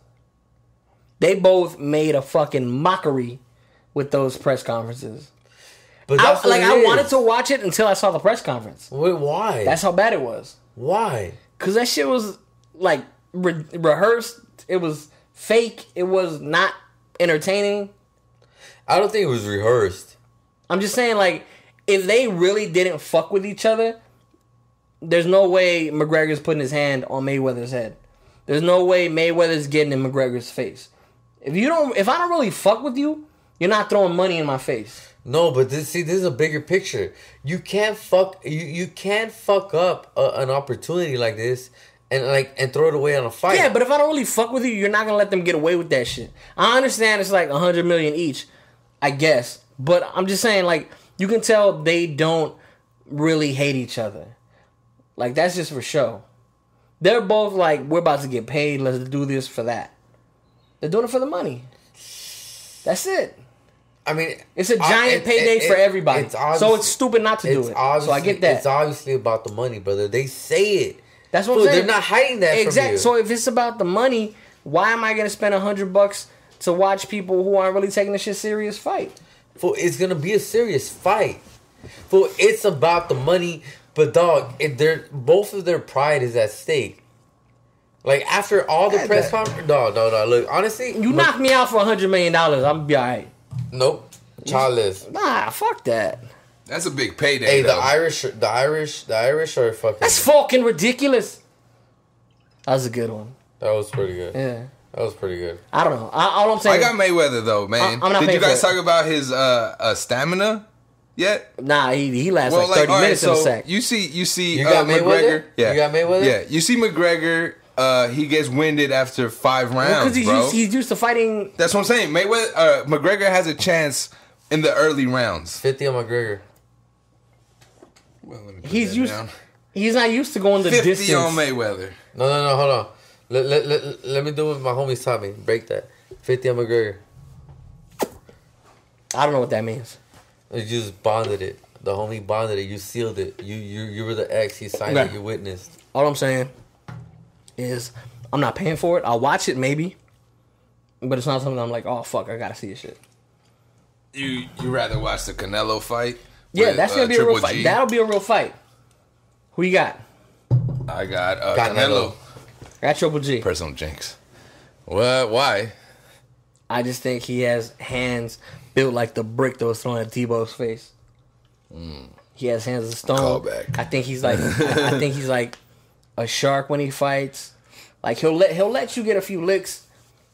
They both made a fucking mockery with those press conferences. But I, like I is. wanted to watch it until I saw the press conference. Wait, why? That's how bad it was. why. Cause that shit was like re- rehearsed. It was fake. It was not entertaining. I don't think it was rehearsed. I'm just saying, like, if they really didn't fuck with each other, there's no way McGregor's putting his hand on Mayweather's head. There's no way Mayweather's getting in McGregor's face. If you don't, if I don't really fuck with you, you're not throwing money in my face. No, but this see, this is a bigger picture. You can't fuck. You you can't fuck up a, an opportunity like this and like and throw it away on a fight. Yeah, but if I don't really fuck with you, you're not gonna let them get away with that shit. I understand it's like a hundred million each, I guess. But I'm just saying, like, you can tell they don't really hate each other. Like that's just for show. They're both like, we're about to get paid. Let's do this for that. They're doing it for the money. That's it. I mean, It's a giant it- payday it- for everybody. it's so it's stupid not to do it. So I get that. It's obviously about the money, brother. They say it. That's what Fool, I'm saying. They're not hiding that Exactly. from you. So if it's about the money, why am I gonna spend a hundred bucks to watch people who aren't really taking this shit serious fight? Fool, it's gonna be a serious fight. For it's about the money, but dog, it, they're both of their pride is at stake. Like after all the Yeah, press that- conference, no, no, no. Look, honestly, You Mc- knock me out for a hundred million dollars, I'm gonna be alright. nope, childless. Nah, fuck that. That's a big payday. Hey, the. Irish, the Irish, the Irish are fucking. That's fucking ridiculous. That was a good one. that was pretty good. Yeah. That was pretty good. I don't know. I, all I'm saying. I got Mayweather though, man. I- I'm not Did you guys talk about his uh, uh stamina yet? nah, he he lasts like 30 all right, minutes in so a sack. you see, you see, You uh, got Mayweather? McGregor. Yeah, You got Mayweather? Yeah, you see McGregor. Uh, he gets winded after five rounds, Because he's bro. used, he's used to fighting. That's what I'm saying. Mayweather, uh, McGregor has a chance in the early rounds. Fifty on McGregor. Well, let me put He's that used. down. He's not used to going the 50 distance. on Mayweather. No, no, no. Hold on. Let, let, let, let me do what my homies taught me. Break that. Fifty on McGregor. I don't know what that means. You just bonded it. The homie bonded it. You sealed it. You you you were the ex. He signed Okay. it. You witnessed. All I'm saying is I'm not paying for it. I'll watch it maybe, but it's not something I'm like, oh fuck, I gotta see this shit. You you rather watch the Canelo fight Yeah, with, that's uh, gonna be a real Triple fight. That'll be a real fight. Who you got? I got uh, Canelo. Canelo. Got Triple G. Personal jinx. What? Why? I just think he has hands built like the brick that was thrown at Tebow's face. He has hands of stone. Callback. I think he's like I I think he's like a shark when he fights. Like he'll let he'll let you get a few licks,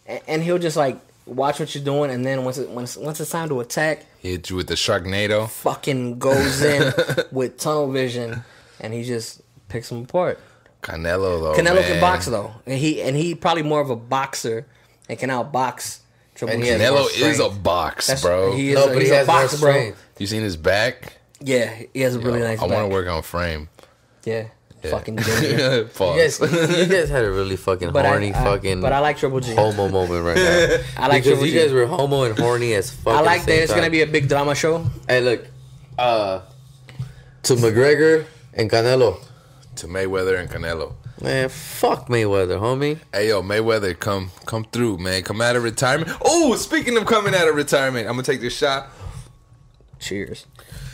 and, and he'll just like watch what you're doing, and then once it once once it's time to attack, He hit you with the Sharknado. fucking goes in with tunnel vision, and he just picks them apart. Canelo though. Canelo man. can box though, and he and he probably more of a boxer and can outbox Triple And G. he has more Canelo is a box, That's- bro. He is No, a, but he's he a has more boxer, bro. you seen his back? Yeah, he has a really Yo, nice. I want to work on frame. Yeah, Yeah. fucking ginger. Pause. You guys, you guys had a really fucking But horny I- fucking but I like Triple G. homo moment right now. I like because Triple you guys were homo and horny as fuck. I at like the that same it's gonna be a big drama show. Hey, look, uh, to McGregor and Canelo. To Mayweather and Canelo. Man, fuck Mayweather, homie. Hey yo, Mayweather, come come through, man. Come out of retirement. Oh, speaking of coming out of retirement, I'm gonna take this shot Cheers.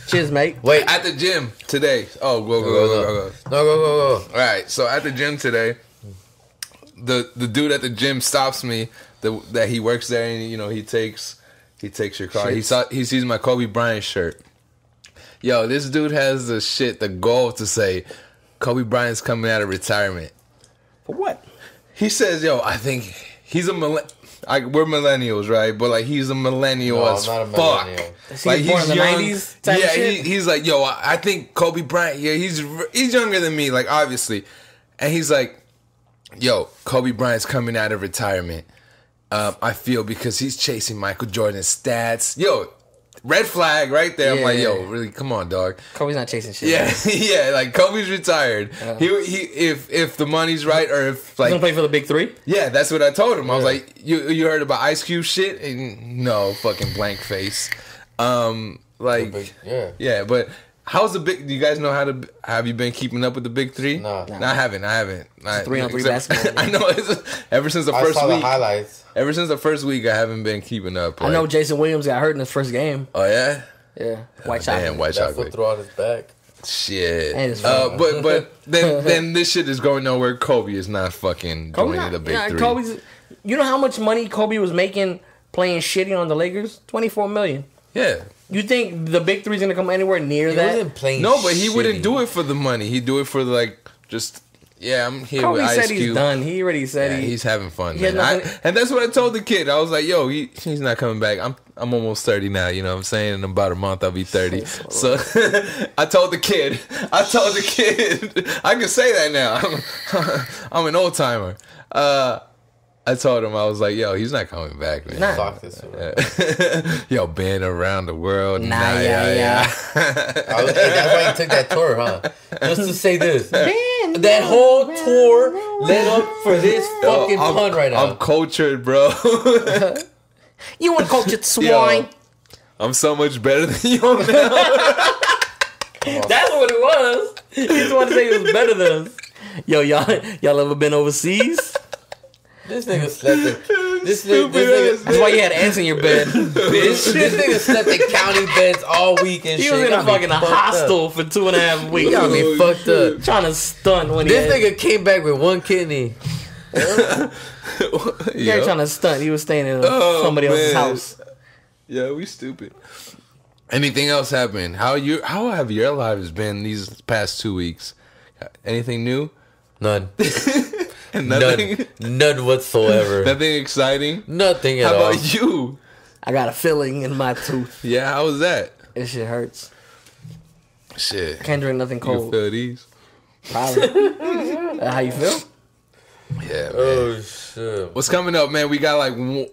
Cheers, mate. Wait, at the gym today. Oh, go go go, go go, go go. No, go, go, go. All right, so at the gym today, the the dude at the gym stops me. The, that he works there, and you know he takes he takes your car. He saw he sees my Kobe Bryant shirt. Yo, this dude has the shit, the goal to say Kobe Bryant's coming out of retirement. For what? He says, "Yo, I think he's a millenn. I, we're millennials, right? But like he's a millennial No, as not a fuck. millennial. Is he born in the 90s type yeah, shit? he, he's like, yo, I, I think Kobe Bryant. Yeah, he's he's younger than me, like obviously, and he's like, yo, Kobe Bryant's coming out of retirement. Um, I feel because he's chasing Michael Jordan's stats. Yo, red flag right there. I'm like, yo, really, come on, dog. Kobe's not chasing shit. Yeah, yeah, like Kobe's retired. Yeah. He he if if the money's right or if He's gonna like play for the big three. yeah, that's what I told him. I was Yeah. like, you you heard about Ice Cube shit? And no, fucking blank face. Um, like Big- yeah. yeah, but how's the big? Do you guys know how to? Have you been keeping up with the big three? No. no I haven't. I haven't. I, three on three basketball. I know. It's, ever since the I first saw the week. highlights. Ever since the first week, I haven't been keeping up. I know Jason Williams got hurt in his first game. Oh yeah. Yeah, white Damn, chocolate. white That foot chocolate. threw out his back. Shit. Uh, but but then then this shit is going nowhere. Kobe is not fucking Kobe joining not- the big yeah, three. Kobe's. You know how much money Kobe was making playing shitty on the Lakers? Twenty four million. yeah. You think the big three's gonna come anywhere near He that? wasn't playing. No, but he wouldn't do it for the money. He'd do it for like just yeah. I'm here Kobe with Ice said Cube. he's done. He already said Yeah, he, he's having fun, he man. I, and that's what I told the kid. I was like, "Yo, he, he's not coming back. I'm I'm almost thirty now. You know what I'm saying? In about a month, I'll be thirty. So I told the kid. I told the kid. I can say that now. I'm, I'm an old timer. Uh, I told him I was like, "Yo, he's not coming back, man." Nah. Fuck this. Yo, been around the world. Nah, yeah, yeah. I was- hey, that's why you took that tour, huh? Just to say this. That whole tour led up for this Yo, fucking I'm, pun right now. I'm cultured, bro. You want cultured Yo, swine? I'm so much better than you. That's what it was. He just wanted to say he was better than us. Yo, y'all, y'all ever been overseas? This nigga slept in. This, nigga, Stupid this, ass nigga, That's why you had ants in your bed. this, this nigga slept in county beds all week and He shit. was in a fucking fucked up. hostel for two and a half weeks. Got me Oh, fucked up. Trying to stunt when he This had, nigga came back with one kidney. he yeah. was trying to stunt. He was staying in Oh, somebody else's house. yeah, we stupid. Anything else happened? How you? How have your lives been these past two weeks? Anything new? None. And nothing. None. None whatsoever. Nothing exciting. Nothing at all. How all. about you? I got a filling in my tooth. Yeah, how was that? This shit hurts. Shit. Can't drink nothing You cold. feel these? Probably. Uh, how you feel? Yeah, man. Oh shit. What's coming up, man? We got like one-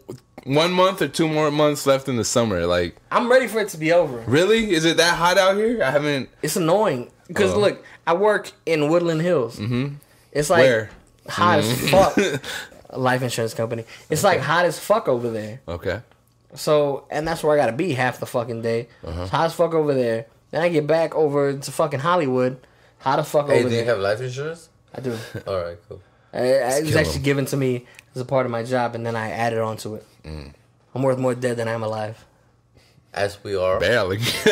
one month or two more months left in the summer. Like, I'm ready for it to be over. really? Is it that hot out here? I haven't. It's annoying because Oh. look, I work in Woodland Hills. Mm-hmm. It's like Where? Hot as fuck. Life insurance company. It's like hot as fuck over there. Okay. So, and that's where I gotta be half the fucking day. Uh-huh. It's hot as fuck over there. Then I get back over to fucking Hollywood. Hot as fuck Hey, over do you there. have life insurance? I do. All right, cool. I, I- it was kill actually 'em. given to me as a part of my job, and then I added on to it. Mm. I'm worth more dead than I'm alive. As we are. Barely.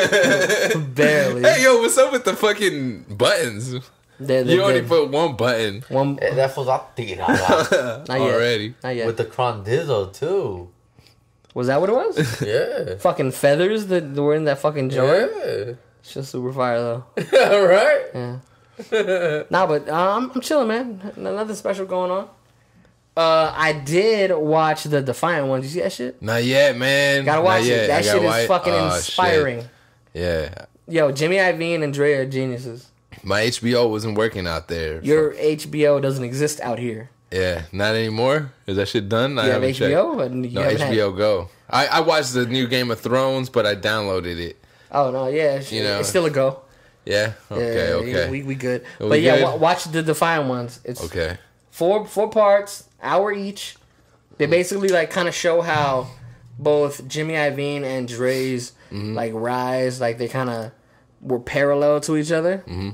Barely. hey, yo, what's up with the fucking buttons? They're- they're You only good. put one button one. Eh, That was up tirada. Not yet. already. Not yet. With the Crondizo too. was that what it was? Yeah. fucking feathers that were in that fucking jar. Yeah. It's just super fire though. All right. Yeah. nah, but uh, I'm, I'm chilling, man. Nothing special going on. Uh, I did watch the Defiant one. Did you see that shit? Not yet, man. Gotta watch Not it. yet. That I shit is watch- fucking Oh, shit. inspiring. Yeah. Yo, Jimmy Iovine and Dre are geniuses. My HBO wasn't working out there. Your HBO doesn't exist out here. Yeah, not anymore. Is that shit done? I You have haven't. HBO? And you No, haven't had- HBO Go. I, I watched the new Game of Thrones, but I downloaded it. Oh no, yeah, it's, You know. it's still a go. Yeah. Okay. yeah, okay. we we good. We but yeah, good? watch the Defiant ones. It's okay. four four parts, hour each. They basically like kind of show how both Jimmy Iovine and Dre's Mm-hmm. like rise, like they kind of were parallel to each other, mm-hmm.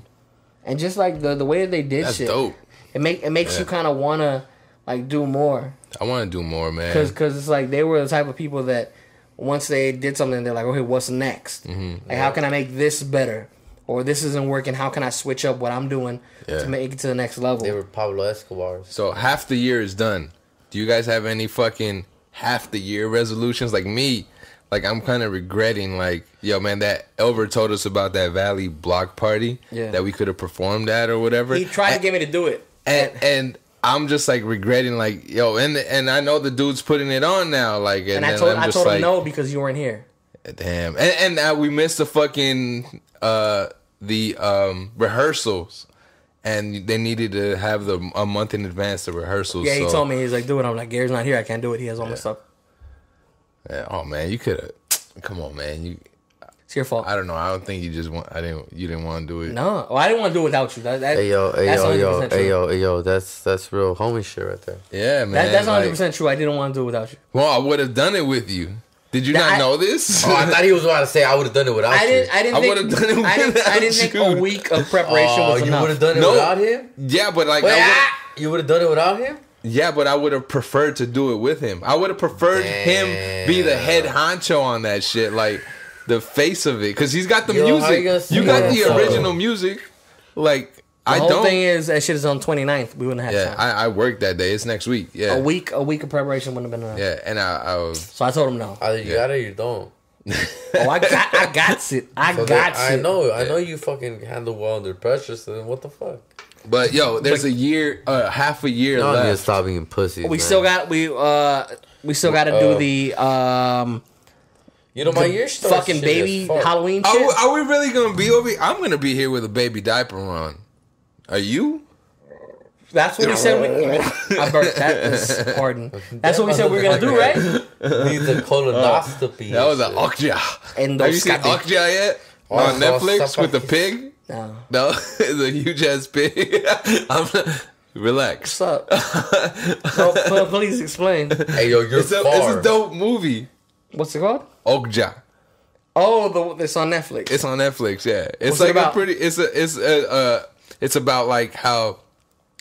And just like the the way that they did That's shit, dope. it make it makes you kind of wanna like do more I want to do more, man. because because it's like they were the type of people that once they did something, they're like, okay, what's next? Mm-hmm. Like, how can I make this better? Or this isn't working. How can I switch up what I'm doing Yeah. to make it to the next level? They were Pablo Escobar's. So half the year is done. Do you guys have any fucking half the year resolutions? Like me, like I'm kind of regretting. Like, yo, man, that Elver told us about that Valley block party Yeah. that we could have performed at or whatever. he tried to get me to do it. and, and I'm just like regretting, like, yo, and and I know the dude's putting it on now, like, and, And I told I told like, him no because you weren't here. Damn. And and we missed the fucking uh the um rehearsals. And they needed to have the a month in advance the rehearsals. Yeah, he so- told me he's like, do it. I'm like, Gary's not here. I can't do it. He has all my stuff. Yeah, oh man, you could have come on, man. You It's your fault. I don't know. I don't think you just want I didn't you didn't want to do it. no, well, I didn't want to do it without you. That, that, Hey yo, hey that's yo, 100% yo, true. hey yo, hey yo. That's that's real homie shit right there. Yeah, man. That, that's 100 like- percent true. I didn't want to do it without you. well, I would have done it with you. Did you That not I- know this? Oh, I thought he was about to say I would have done it without I you. didn't. I didn't. I would've done it I didn't, I didn't think without a week of preparation Oh, was you enough. would have done it No. without him. yeah, but like Wait, I would, ah, you would have done it without him. Yeah, but I would have preferred to do it with him. I would have preferred him be the head honcho on that shit, like the face of it, because he's got the Yo, how you music. You, got the though? original music. Like The I whole don't. thing is that shit is on 29th. We wouldn't have yeah, time. I, I work that day. It's next week. Yeah, a week, a week of preparation wouldn't have been enough. Yeah, and I, I was. So I told him no. Either you Yeah. got it or you don't. Oh, I got, I got it. I So got then- I know, I know you fucking handle well under pressure. So then what the fuck? But yo, there's a year, uh, half a year No, left. need to stop being pussies. We man. still got we uh we still got to do Uh, the um You know my the year starts fucking shit baby as fuck. Halloween Are, shit. we- are we really gonna be over? I'm gonna be here with a baby diaper on. Are you? That's what we said. We, I burped that. This, pardon. That's what we said we were gonna do, right? Needs a colonoscopy. That was an and Okja. And Have you seen Endoscopy. Okja yet? On so Netflix with the pig? No. No, it's a huge ass pig. I'm relax. What's up? no, please explain. Hey yo, you're It's a, far. it's a dope movie. What's it called? Okja. Oh, the it's on Netflix. It's on Netflix. Yeah, it's What's it like a pretty. It's a. It's a. Uh, it's about like how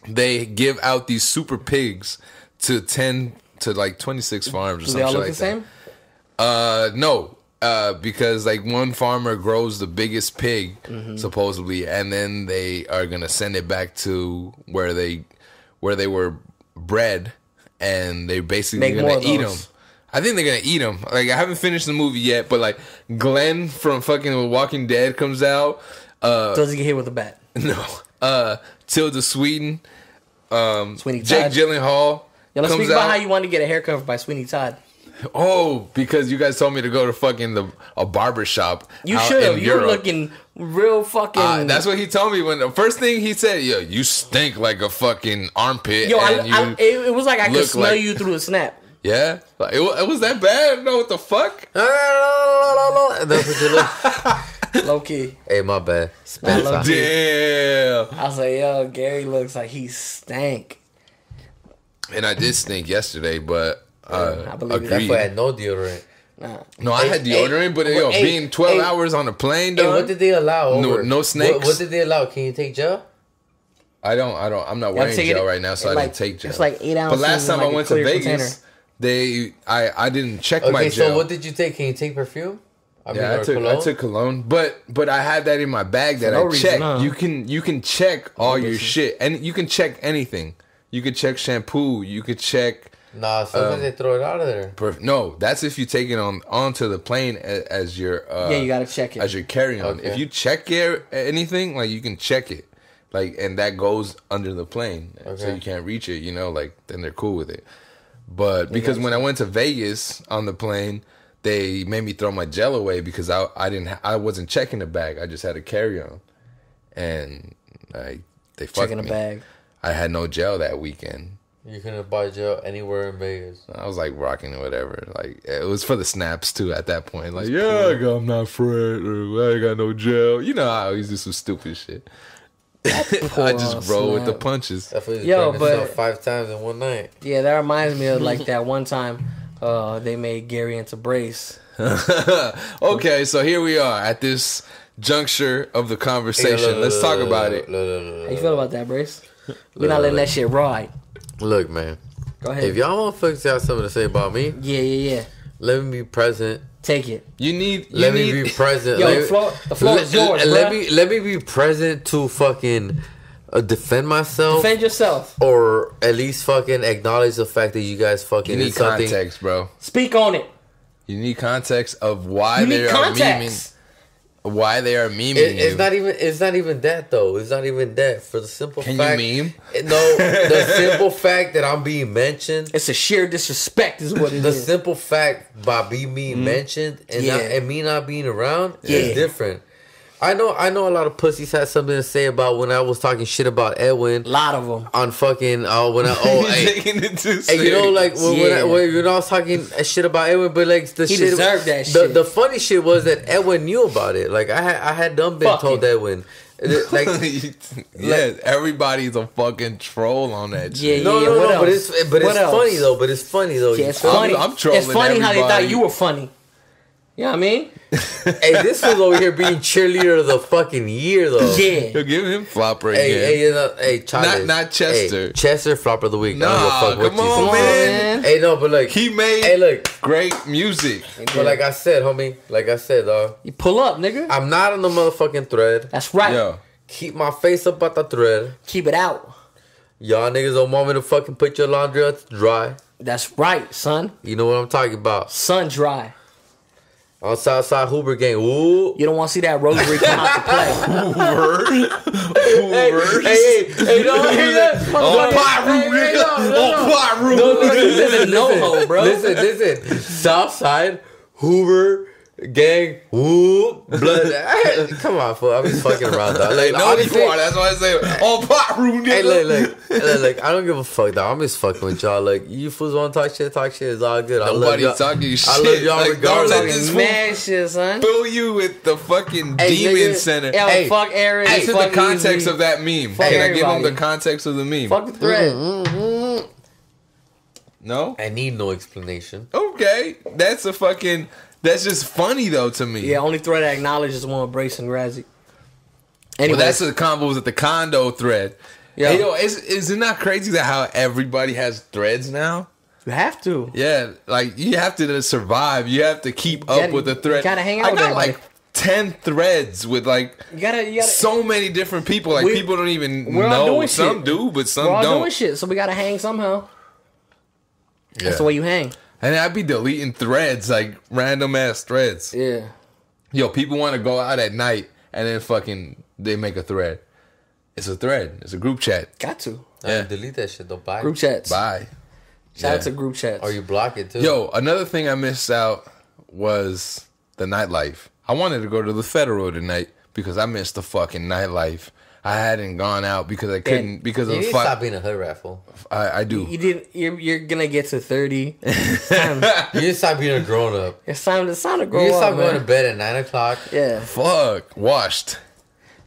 they give out these super pigs to ten to like twenty six farms or do something they all look like the that. same? Uh, no. Uh, because like one farmer grows the biggest pig Mm-hmm. supposedly, and then they are gonna send it back to where they where they were bred, and they're basically Make gonna eat them. I think they're gonna eat them. Like I haven't finished the movie yet, but like Glenn from fucking Walking Dead comes out. Uh, Does he get hit with a bat? no. Uh, Tilda Swinton, Sweeney Jake Todd. Gyllenhaal Yeah, let's speak about out. how you wanted to get a haircut by Sweeney Todd. Oh, because you guys told me to go to fucking the a barber shop. You out should have. You were Europe. looking real fucking. Uh, that's what he told me when the first thing he said, "Yo, you stink like a fucking armpit." Yo, I, you, I, it, it was like I could smell like- you through the snap. yeah, like, it, it was that bad. No, what the fuck? That's what you look. Low key. hey, my bad. Nah, Spencer. key. Damn. I was like, yo, Gary looks like he stank. And I did stink yesterday, but uh, I believe it. That agreed. fool had no deodorant. Nah. No, I Hey, had hey, deodorant, but yo, hey, being twelve hey, hours on a plane, Hey, dog. what did they allow? No- Over? no snakes? What, what did they allow? Can you take gel? I don't. I don't. I'm not gotta wearing take it- gel right now, so I like- didn't take gel. it's like eight ounces. But last time like I a went to Vegas, container. they I I didn't check my gel. Okay, so what did you take? Can you take perfume? I Yeah, I or took I cologne? took cologne, but but I had that in my bag that no I reason, checked. huh? You can you can check all your shit, and you can check anything. You could check shampoo. You could check. Nah, sometimes Um, they throw it out of there. perf- No, that's if you take it on onto the plane as, as your uh, yeah, you gotta check it. as your carry on. Okay. If you check your anything, like you can check it, like and that goes under the plane, so you can't reach it. You know, like then they're cool with it. But because when I went to Vegas on the plane, they made me throw my gel away because I I didn't ha- I wasn't checking the bag. I just had a carry on, and I they fucked Checking a me. bag. I had no gel that weekend. You couldn't buy gel anywhere in Vegas. I was like rocking or whatever. Like it was for the snaps too at that point. Like yeah, I got, I'm not Fred or I ain't got no gel. You know I always do some stupid shit. I just roll with the punches. That Yo, but- five times in one night. Yeah, that reminds me of like that one time uh, they made Gary into brace. okay, so here we are at this juncture of the conversation. Let's talk about it. Look, look, look, How you feel about that, brace? We're not letting that shit ride. Look, man. Go ahead. If y'all want to fuck, motherfuckers got something to say about me, yeah, yeah, yeah. let me be present. Take it. You need. You Let need, me be present. Yo, let, the floor, the floor is let- yours, let bruh. me let me be present to fucking uh, defend myself, Defend yourself. or at least fucking acknowledge the fact that you guys fucking You need did something. context, bro. Speak on it. You need context of why You they need are memeing. Context. Why they are memeing It, you. it's not even. It's not even that though. It's not even that. For the simple Can fact, you meme? No, the simple fact that I'm being mentioned. It's a sheer disrespect, is what it The is. simple fact by me being mentioned and not, Mm-hmm. And me not being around Yeah. is different. I know. I know a lot of pussies had something to say about when I was talking shit about Edwin A lot of them. on fucking. Oh, when I oh. hey, taking it too Hey, you know, like when, when, I, Yeah. when I was talking shit about Edwin, but like the He shit, deserved that the, shit. The funny shit was that Edwin knew about it. Like I had, I had done been Fuck told him. Edwin, like yeah, everybody's a fucking troll on that Yeah, shit. no, yeah, no, what no, but it's but What it's else? funny though. But it's funny though. Yeah, it's feel me? funny. I'm trolling it's funny how they thought you were funny. You know what I mean? Hey, this was over here being cheerleader of the fucking year though. Yeah. Yo, give him flopper Hey, again. hey, you know, hey, Chavez. not Chester. Hey, Chester flop of the week. I don't Nah, give a fuck come you on, Come on, say. man. man. Hey, no, but like, he made hey, look, great music. but like I said, homie, like I said, dog, You pull up, nigga. I'm not on the motherfucking thread. That's right. Yo, Keep my face up at the thread. Keep it out. Y'all niggas don't want me to fucking put your laundry out to dry. That's right, son. You know what I'm talking about. Sun dry. On Southside Hoover gang. Ooh. You don't want to see that rosary come out to play. Hoover, Hey, Hoover. hey, hey, hey, no, hey, no, On no, pot room, hey, hey, nigga. no, no, On no. pot room. No, listen, This is listen, no listen. ho, bro. Listen, listen. Southside, Hoover, gang, whoop, blood. Come on, fool. I'm just fucking around, dog. Like, No, honestly, you are. That's why I say on oh, pot room, nigga. Hey, look, look, look, look, I don't give a fuck, dog. I'm just fucking with y'all. Like, you fools want to talk shit, talk shit. It's all good. I love Nobody y'all. talking shit. I love y'all Like, don't let this fool Man, shit, son. fill you with the fucking Hey, demon nigga. center. Yo, Hey, fuck Aaron. This is fuck the context Easy. of that meme. Fuck Can I give him the context of the meme? Fuck the thread. Mm-hmm. Mm, mm. No? I need no explanation. Okay. That's a fucking. That's just funny though to me. Yeah, only thread I acknowledge is one with Brace and Razzy. Well, Anyway, that's the Convos at the condo thread. Yeah. Hey, yo, is, is it not crazy that how everybody has threads now? you have to. Yeah, like you have to survive. You have to keep up gotta- with the you thread. gotta hang out I with got like ten threads with like You gotta, you gotta. so many different people. Like people don't even know. Some shit. do, but some we're all don't. doing shit, so we gotta hang somehow. Yeah. That's the way you hang. And I'd be deleting threads, like random ass threads. Yeah. Yo, people want to go out at night and then fucking they make a thread. It's a thread. It's a group chat. Got to. Yeah. Yeah. delete that shit. Don't buy Group chats. Bye. Shout Yeah. out to group chats. Or you block it too. Yo, another thing I missed out was the nightlife. I wanted to go to the Federal tonight because I missed the fucking nightlife. I hadn't gone out because I couldn't because you of to stop being a hood raffle. I, I do. You didn't. You're, you're gonna get to thirty. It's time, You to stop being a grown up. it's time to, it's time to You grow need to up. stop going to bed at nine o'clock. Yeah. Fuck washed.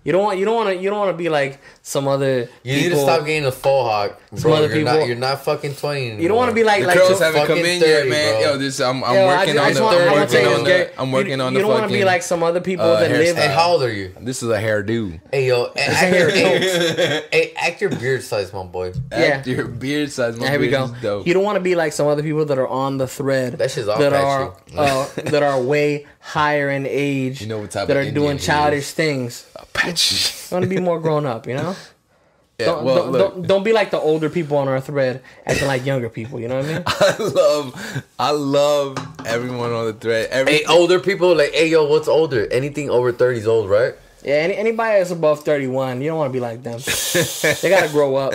You don't want. You don't want to. You don't want to be like some other. You need to stop getting a faux hawk, Some bro. other You're not, people- you're not fucking twenty anymore. You don't want to be like The like. girls haven't come fucking in yet, man. bro. Yo, this I'm, I'm Yo, working just- I on just the. want- I I'm working you, on the. I'm working you, on you the don't want to be like some other people uh, that live. hairstyle. And how old are you? This is a hairdo. Hey yo, and act, hair hey, hey, act your beard size, my boy. Yeah. Act Your beard size. My Here we go. is. You don't want to be like some other people that are on the thread That shit's all that are uh, that are way higher in age. You know what type that of are Indian doing childish things. Patch. You want to be more grown up, you know. Yeah, Don't, well, don't, look. don't, don't be like the older people on our thread acting like younger people. You know what I mean? I love, I love everyone on the thread. Every, Hey, older people like, hey yo, what's older? Anything over 30 is old, right? Yeah, any, anybody that's above thirty one, you don't want to be like them. they gotta grow up.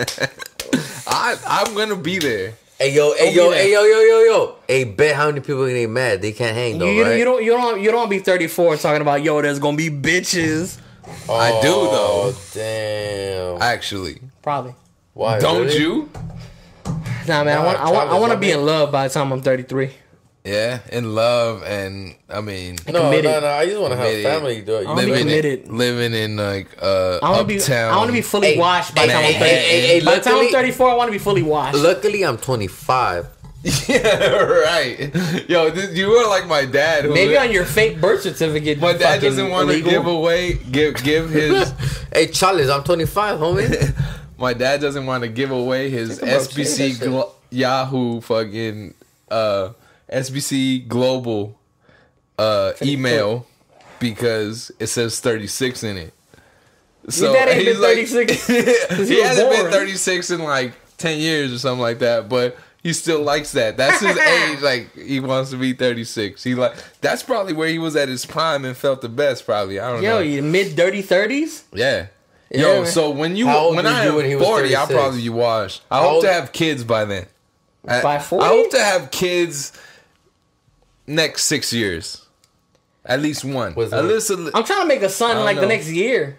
I, I'm gonna be there. Hey yo, hey yo, hey yo, yo, yo, yo. Hey, bet how many people get mad? They can't hang You, though, you, right? you don't you don't you don't be thirty four talking about yo. There's gonna be bitches. I do Oh, though. damn. Actually, Probably. Why? don't really? you? Nah, man. I want I want I want to be in love by the time I'm thirty three. Yeah, in love, and I mean, No, committed. no, no. I just want to have Committed. family. Do it. You wanna be living committed. in, living in like uh I want to be. I want to be fully Hey, washed by the hey, time I'm hey, thirty. hey, hey, by the time I'm thirty four, I want to be fully washed. Luckily, I'm 25. yeah, right. Yo, this, you are like my dad. Who, Maybe on your fake birth certificate. my dad doesn't want to give away, give give his. Hey, Charles, I'm 25, homie. my dad doesn't want to give away his SBC glo- Yahoo fucking uh SBC Global uh email because it says 36 in it. So dad ain't been he's like- 36 he he hasn't been 36 in like 10 years or something like that, but he still likes that. That's his age. Like he wants to be 36. He like that's probably where he was at his prime and felt the best. Probably I don't Yo, know. you mid dirty thirties. Yeah. Yeah, Yo, man. so when you How old when I you am when he was 40, I'll probably be washed. I How hope old- to have kids by then. I- By 40? I hope to have kids next six years. At least one. Was At it- least a, I'm trying to make a son don't like the next year.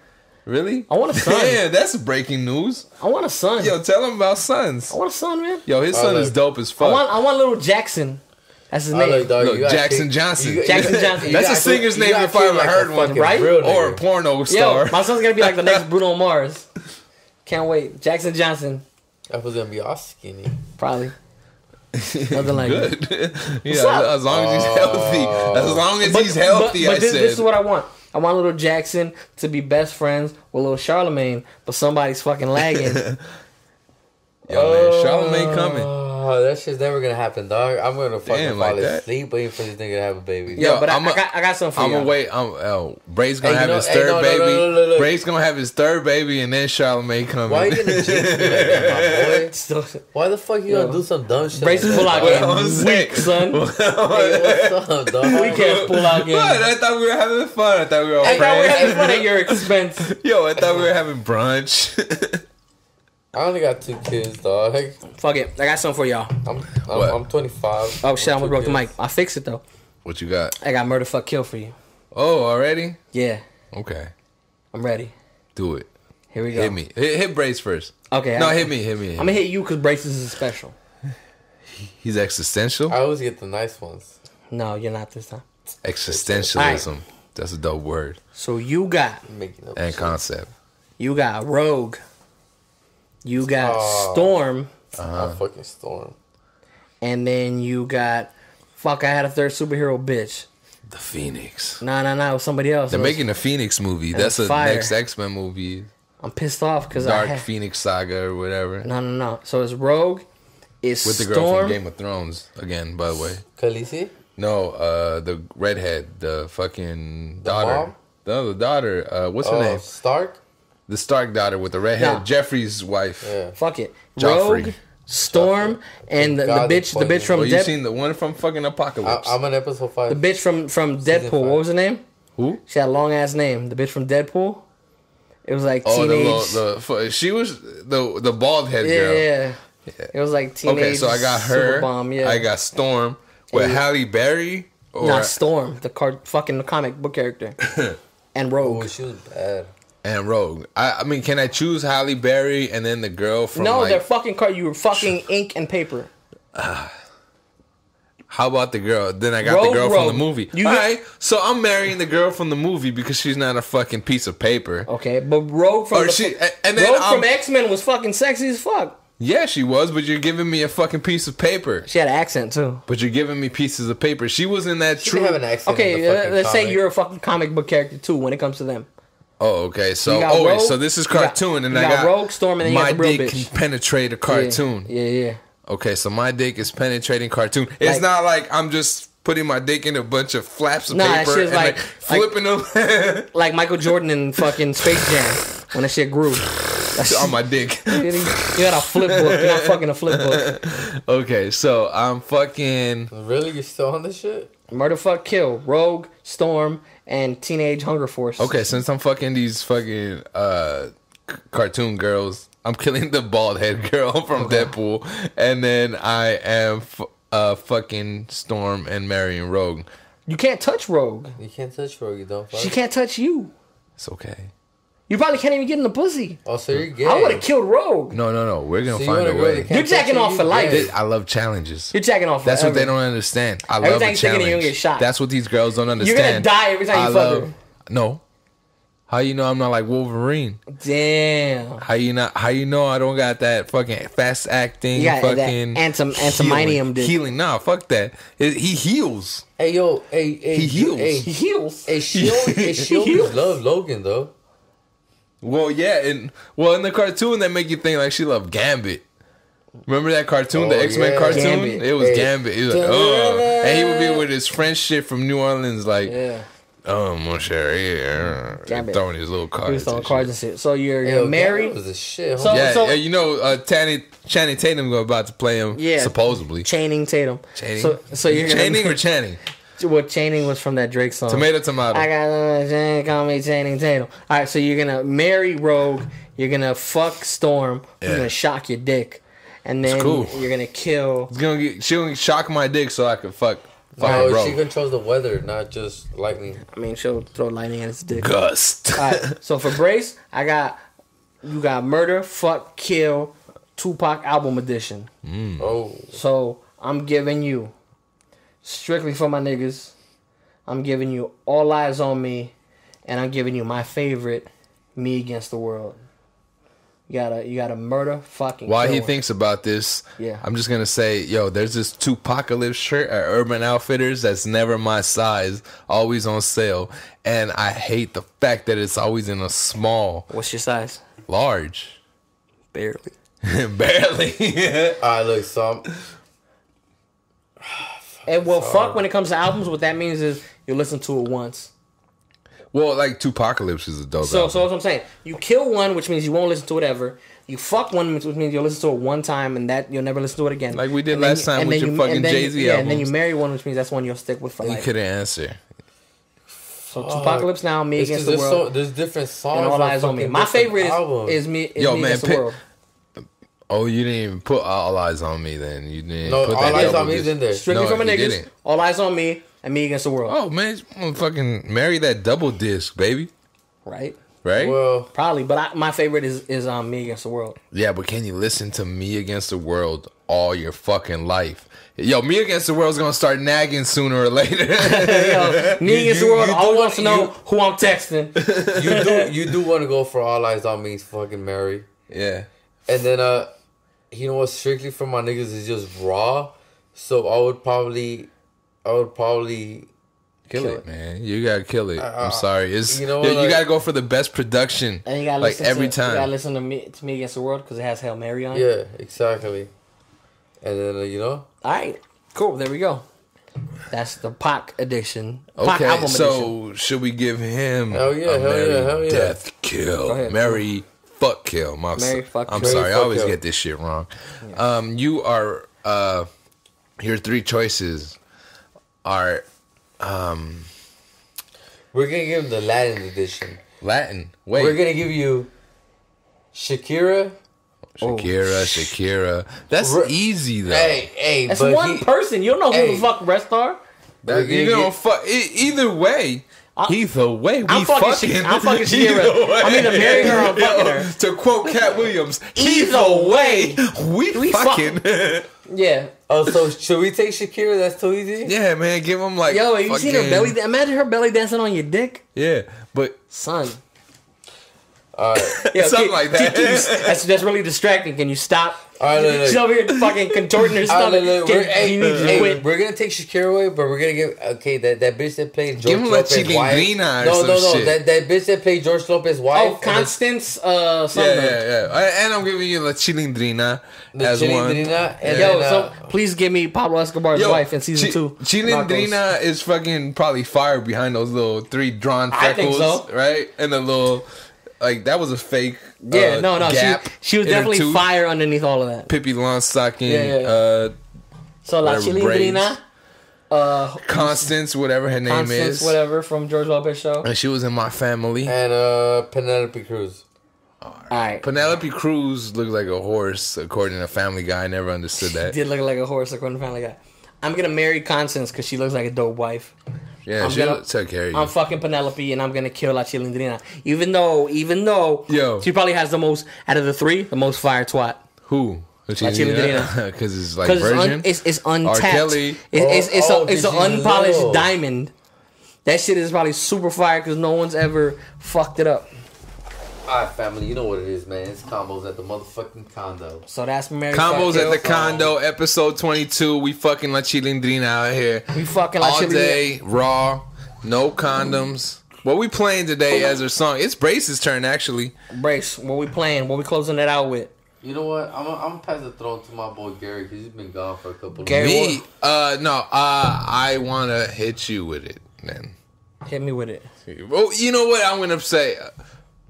Really? I want a son. Yeah, that's breaking news. I want a son. Yo, tell him about sons. I want a son, man. Yo, his I son like- is dope as fuck. I want I want little Jackson. That's his I name. like, dog, Look, you gotta Jackson kick- Johnson. you- Jackson Johnson. you That's a gotta singer's kick- name you if gotta I ever kick heard like a one. fucking Right? real or a nigga. porno Yo, star. my son's gonna be like the next Bruno Mars. Can't wait. Jackson Johnson, That was gonna be all skinny. probably. Nothing like that. Good. yeah, up? as long as he's healthy. As long as he's healthy, but I this, said. this is what I want. I want little Jackson to be best friends with little Charlemagne, but somebody's fucking lagging. Yo, man, Charlamagne coming. Oh. Oh, that shit's never gonna happen, dog. I'm gonna fucking Damn, fall like that? asleep waiting for this nigga to have a baby. Yo, Yo, but I, I'm a- I got I got something for I'm you. gonna wait. I'm, oh, Brace gonna Hey, have know- his hey, third no, no, baby. no, no, no, no. Brace gonna have his third baby, and then Charlamagne coming. Why you gonna jinx me like that, my boy? Why the fuck you Yo. gonna do some dumb shit? Brace like pull out game. What I'm saying. Weak, son. Hey, what's up, dog? We can't pull out game. What? I thought we were having fun. I thought we were all I thought we were having fun at your expense. Yo, I thought we were having brunch. I only got two kids, dog. Fuck it. I got something for y'all. I'm I'm, I'm 25. Oh shit, I I'm almost broke the mic. I fixed it though. what you got? I got murder, fuck, kill for you. Oh, already? Yeah, Okay, I'm ready. do it. Here we go. Hit me. Hit, hit Brace first. Okay. No, I, hit me. Hit me. Hit I'm gonna hit you because braces is special. He's existential. I always get the nice ones. No, you're not this time. Existentialism. That's a dope word So you got making up. and concept. you got Rogue. You got Oh. Storm, Uh-huh. I fucking storm. and then you got fuck. I had a third superhero bitch. The Phoenix. Nah, nah, nah. It was somebody else. They're was- making a Phoenix movie. That's a fire. next X Men movie. I'm pissed off because I Dark had, Phoenix Saga or whatever. no, no, no. So it's Rogue. It's With the girl Storm. from Game of Thrones again, by the way. Khaleesi? No, uh, the redhead, the fucking The daughter. mom? No, the daughter. Uh, what's her Oh, name? Stark? The Stark daughter with the redhead. No. Jeffrey's wife. Yeah. Fuck it. Joffrey. Rogue, Storm, and the, the bitch, the the bitch from Oh, you Deadpool. seen the one from fucking Apocalypse? I'm on episode five. The bitch from from Deadpool. five. What was her name? Who? She had a long ass name. The bitch from Deadpool. It was like Oh, the, teenage. little, the fu- she was the the bald head yeah, girl. yeah. It was like teenage. Okay, so I got her. Bomb, yeah. I got Storm with And- Halle Berry. Or not Storm, the card fucking comic book character, and Rogue. Oh, she was bad. And Rogue. I, I mean, can I choose Halle Berry and then the girl from no, like, they're fucking card. You were fucking ink and paper. How about the girl? Then I got Rogue, the girl from the movie. You All get- right, so I'm marrying the girl from the movie because she's not a fucking piece of paper. Okay, but Rogue from Or the, she- and then Rogue I'm- from X Men was fucking sexy as fuck. Yeah, she was, but you're giving me a fucking piece of paper. She had an accent too. But you're giving me pieces of paper. She was in that She true. didn't have an accent. Okay, uh, let's say you're a fucking comic book character too. When it comes to them, Oh, okay. So, You got oh, wait, Rogue, so this is you got- cartoon, and you I got got Rogue, Storm, and then you my got dick bitch. can penetrate a cartoon. Yeah, yeah. Okay, so my dick is penetrating cartoon. It's Like- not like I'm just putting my dick in a bunch of flaps of Nah, paper shit's and like- like, flipping them Like Michael Jordan in fucking Space Jam when that shit grew. That on my dick. you got a flip book. You're not fucking a flip book. Okay, so I'm fucking. Really, you're still on this shit? Murder, fuck, kill. Rogue, Storm, and Teenage Hunger Force. Okay, since I'm fucking these fucking uh c- cartoon girls, I'm killing the bald head girl from Deadpool, and then I am f- uh fucking Storm and marrying Rogue. You can't touch Rogue. You can't touch Rogue. You don't. Fuck. She can't touch you. It's okay. You probably can't even get in the pussy. Oh, so you're gay. I would have killed Rogue. No, no, no. We're gonna So you find wanna a go to way. You're jacking off for life. gay. I love challenges. You're jacking off. That's what they don't understand. I Every love time a you stick it in, challenge. you're gonna get shot. That's what these girls don't You're understand. gonna die every time you I fuck love. her. No. How you know I'm not like Wolverine? Damn. How you not? How you know I don't got that fucking fast acting? You got that fucking antim- antimonium healing, dick. healing. Nah, fuck that. It- he heals. Hey yo, hey, hey, He heals. Hey, He heals. hey, she always, hey, she always loved Logan though. Well, yeah, and well in the cartoon they make you think like she loved Gambit. Remember that cartoon, the Oh, X Men yeah. cartoon? Gambit. It was Hey. Gambit. He was like, oh, and he would be with his French shit from New Orleans, like, Yeah. oh, mon cher, yeah, throwing his little cards. He was throwing and cards shit. and shit. So you're, Hey, you're yo, married. Gambit was a shit. So- Yeah, so- yeah, you know, uh, Tanny, Channing Tatum go about to play him. Yeah. supposedly. Chaining Tatum. Channing. So, so you're gonna, Channing or Channing? What chaining was from that Drake song. Tomato, tomato. I got uh, Channing, call me Channing Tatum. All right, so you're gonna marry Rogue. You're gonna fuck Storm. you're gonna shock your dick, and then cool. you're gonna kill. It's gonna get, she gonna shock my dick so I can fuck. fuck No, bro. she controls the weather, not just lightning. I mean, she'll throw lightning at his dick. Gust. All right, so for Brace, I got you got murder, fuck, kill, Tupac album edition. Oh, So I'm giving you strictly for my niggas. I'm giving you all eyes on me, and I'm giving you my favorite, me against the world. You gotta, you gotta murder, fucking. While he him. thinks about this, Yeah. I'm just gonna say, yo, there's this Tupacalypse shirt at Urban Outfitters that's never my size, always on sale, and I hate the fact that it's always in a small, What's your size? large, Barely. barely. all right. Look, so I'm, And well, fuck. When it comes to albums, what that means is you listen to it once. well, like Tupacalypse is a dope. So, album. so that's what I'm saying. You kill one, which means you won't listen to it ever. You fuck one, which means you'll listen to it one time, and that you'll never listen to it again. Like we did And last time with your you- fucking Jay-Z Yeah, and then you marry one, which means that's one you'll stick with for you life. couldn't answer. So, Apocalypse Now, Me Against the World, so, there's different songs. and All Eyes on Me. My favorite is, albums. is Me, is Yo, me man, Against pick- the World. Oh, you didn't even put All Eyes on Me. Then you didn't. No, put All that Eyes on Me is in there. Strictly No, for my you niggas. All Eyes on Me and Me Against the World. Oh man, just wanna fucking marry that double disc, baby. Right? Right? Well, Probably, but I, my favorite is is um, Me Against the World. Yeah, but can you listen to Me Against the World all your fucking life? Yo, Me Against the World's gonna start nagging sooner or later. Yo, Me You- Against you- the World you always wants to know you- who I'm texting. you do you do want to go for All Eyes on Me, fucking Mary, yeah. and then uh, you know what? Strictly for my niggas is just raw. So I would probably, I would probably Kill, Kill it, it. man. You gotta kill it. Uh, I'm sorry. It's you you, know you, what, like- gotta go for the best production. And you gotta like listen every to, You gotta listen to me to Me Against the World because it has Hail Mary on it. Yeah, exactly. And then uh, you know, All right, cool. There we go. That's the Pac edition. Pac Okay, album edition. so should we give him Hell yeah, a hell Mary yeah, hell yeah. death kill? Ahead. Mary fuck kill. My, Mary fuck I'm kill. sorry, Mary I always kill. get this shit wrong. Um, you are uh, your three choices are we're gonna give him the Latin edition. Latin. Wait, We're gonna give you Shakira. Shakira, Shakira. That's Re- easy though. Hey, hey, That's but one he, person. You don't know who Hey. the fuck rest are. That, you gonna know, get- fu- e- either way, Either way, we I'm fucking Sha- I'm fucking Shakira. Way. I'm either marrying her or I'm fucking her. To quote Katt Williams, Either way, we, we fucking. yeah. Oh, so should we take Shakira? That's too easy. yeah, man, give him like. Yo, you seen her belly? Imagine her belly dancing on your dick, Yeah, but son. All right. Yo, Something can- like that. can you- that's that's really distracting. Can you stop? All right, look, look. She's over here fucking contorting her stomach. right, look, look, Can- we're, hey, you need to hey, quit. we're gonna take Shakira away, but we're gonna give okay that, that bitch that played George Give him La Lopez wife. Chilindrina or No, some no, no. shit. That that bitch that played George Lopez wife. Oh, Constance, uh, yeah, something. yeah, yeah. I- And I'm giving you La Chilindrina the as one. Chilindrina, and Yo, then, so uh, please give me Pablo Escobar's Yo, wife in season Chi- two. Chilindrina is fucking probably fire behind those little three drawn I think freckles, so. right? And the little, like that was a fake. Yeah, uh, no, no. She, Gap she was definitely tooth. fire underneath all of that. Pippi Longstocking, Yeah, yeah, yeah. uh, So La Chilindrina, uh, Constance, whatever her name Constance, is, whatever from George Lopez show. and she was in my family. and uh, Penelope Cruz. All right, Penelope Cruz looked like a horse, according to Family Guy. I never understood that. did look like a horse according to Family Guy. I'm gonna marry Constance because she looks like a dope wife. Yeah, I'm she gonna- took care of you. I'm fucking Penelope and I'm gonna kill La Chilindrina. Even though, even though, Yo. she probably has the most out of the three, the most fire twat. Who? Because it's like Because it's, virgin. un, it's, it's untapped. Kelly. It's, it's, oh, it's, Oh, a, it's an unpolished know? diamond. That shit is probably super fire because no one's ever fucked it up. All right, family, you know what it is, man. It's Convos at the motherfucking condo. So that's Mary. Convos fuck, at the kill. condo, episode 22. We fucking La Chilindrina out here. We fucking La All Chilindrina. day, raw, no condoms. What we playing today as our song? It's Brace's turn, actually. Brace. What we playing? What we closing it out with? You know what? I'm gonna pass the throne to my boy Gary because he's been gone for a couple Gary- of Me? Uh, no, uh, I want to hit you with it, man. Hit me with it. Well, you know what I'm gonna say?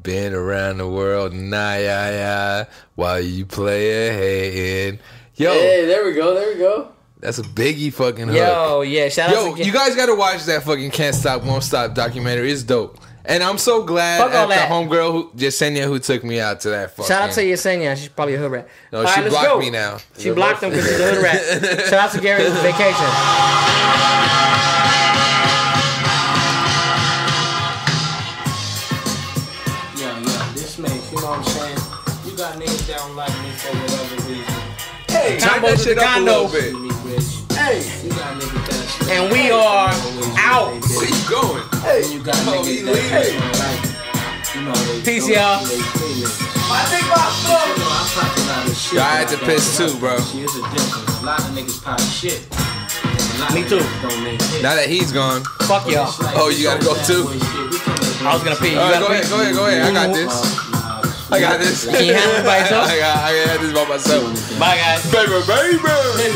Been around the world, nah, yeah, yeah, while you play ahead. Yo, Hey, there we go, there we go. that's a biggie fucking hook. Yo, yeah. Shout out Yo, to you guys gotta watch that fucking Can't Stop, Won't Stop documentary. It's dope. And I'm so glad Fuck all at the that. homegirl who Jasenia who took me out to that fucking. Shout out to Yesenia. She's probably a hood rat. No, All she right, blocked go. me now. She blocked him because she's a hood rat. Shout out to Gary's vacation. Hey, Turn Convos that at shit the condo. little See bit. me rich. hey, You got niggas that And we are out. Where you going? hey. You got Oh, he niggas that leaving. don't like you know, they Peace, y'all. see they feelings. I think my You know, I pop a lot of shit. Yeah, I had to piss too, bro. A lot of niggas pop shit. And a lot Me too. niggas Don't make hits. Now that he's gone. Fuck y'all. Oh, you gotta go too? boy shit. We can make I was gonna pee. You All right, go ahead, go ahead, go ahead. I got this. Nah, I got this. Can you handle it by yourself? I got, I got this by myself. Bye, guys. Baby, baby.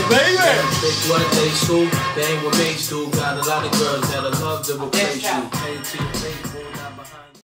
Baby. Big what they shoot, bang with me, too. Got a lot of girls that'll love to replace you.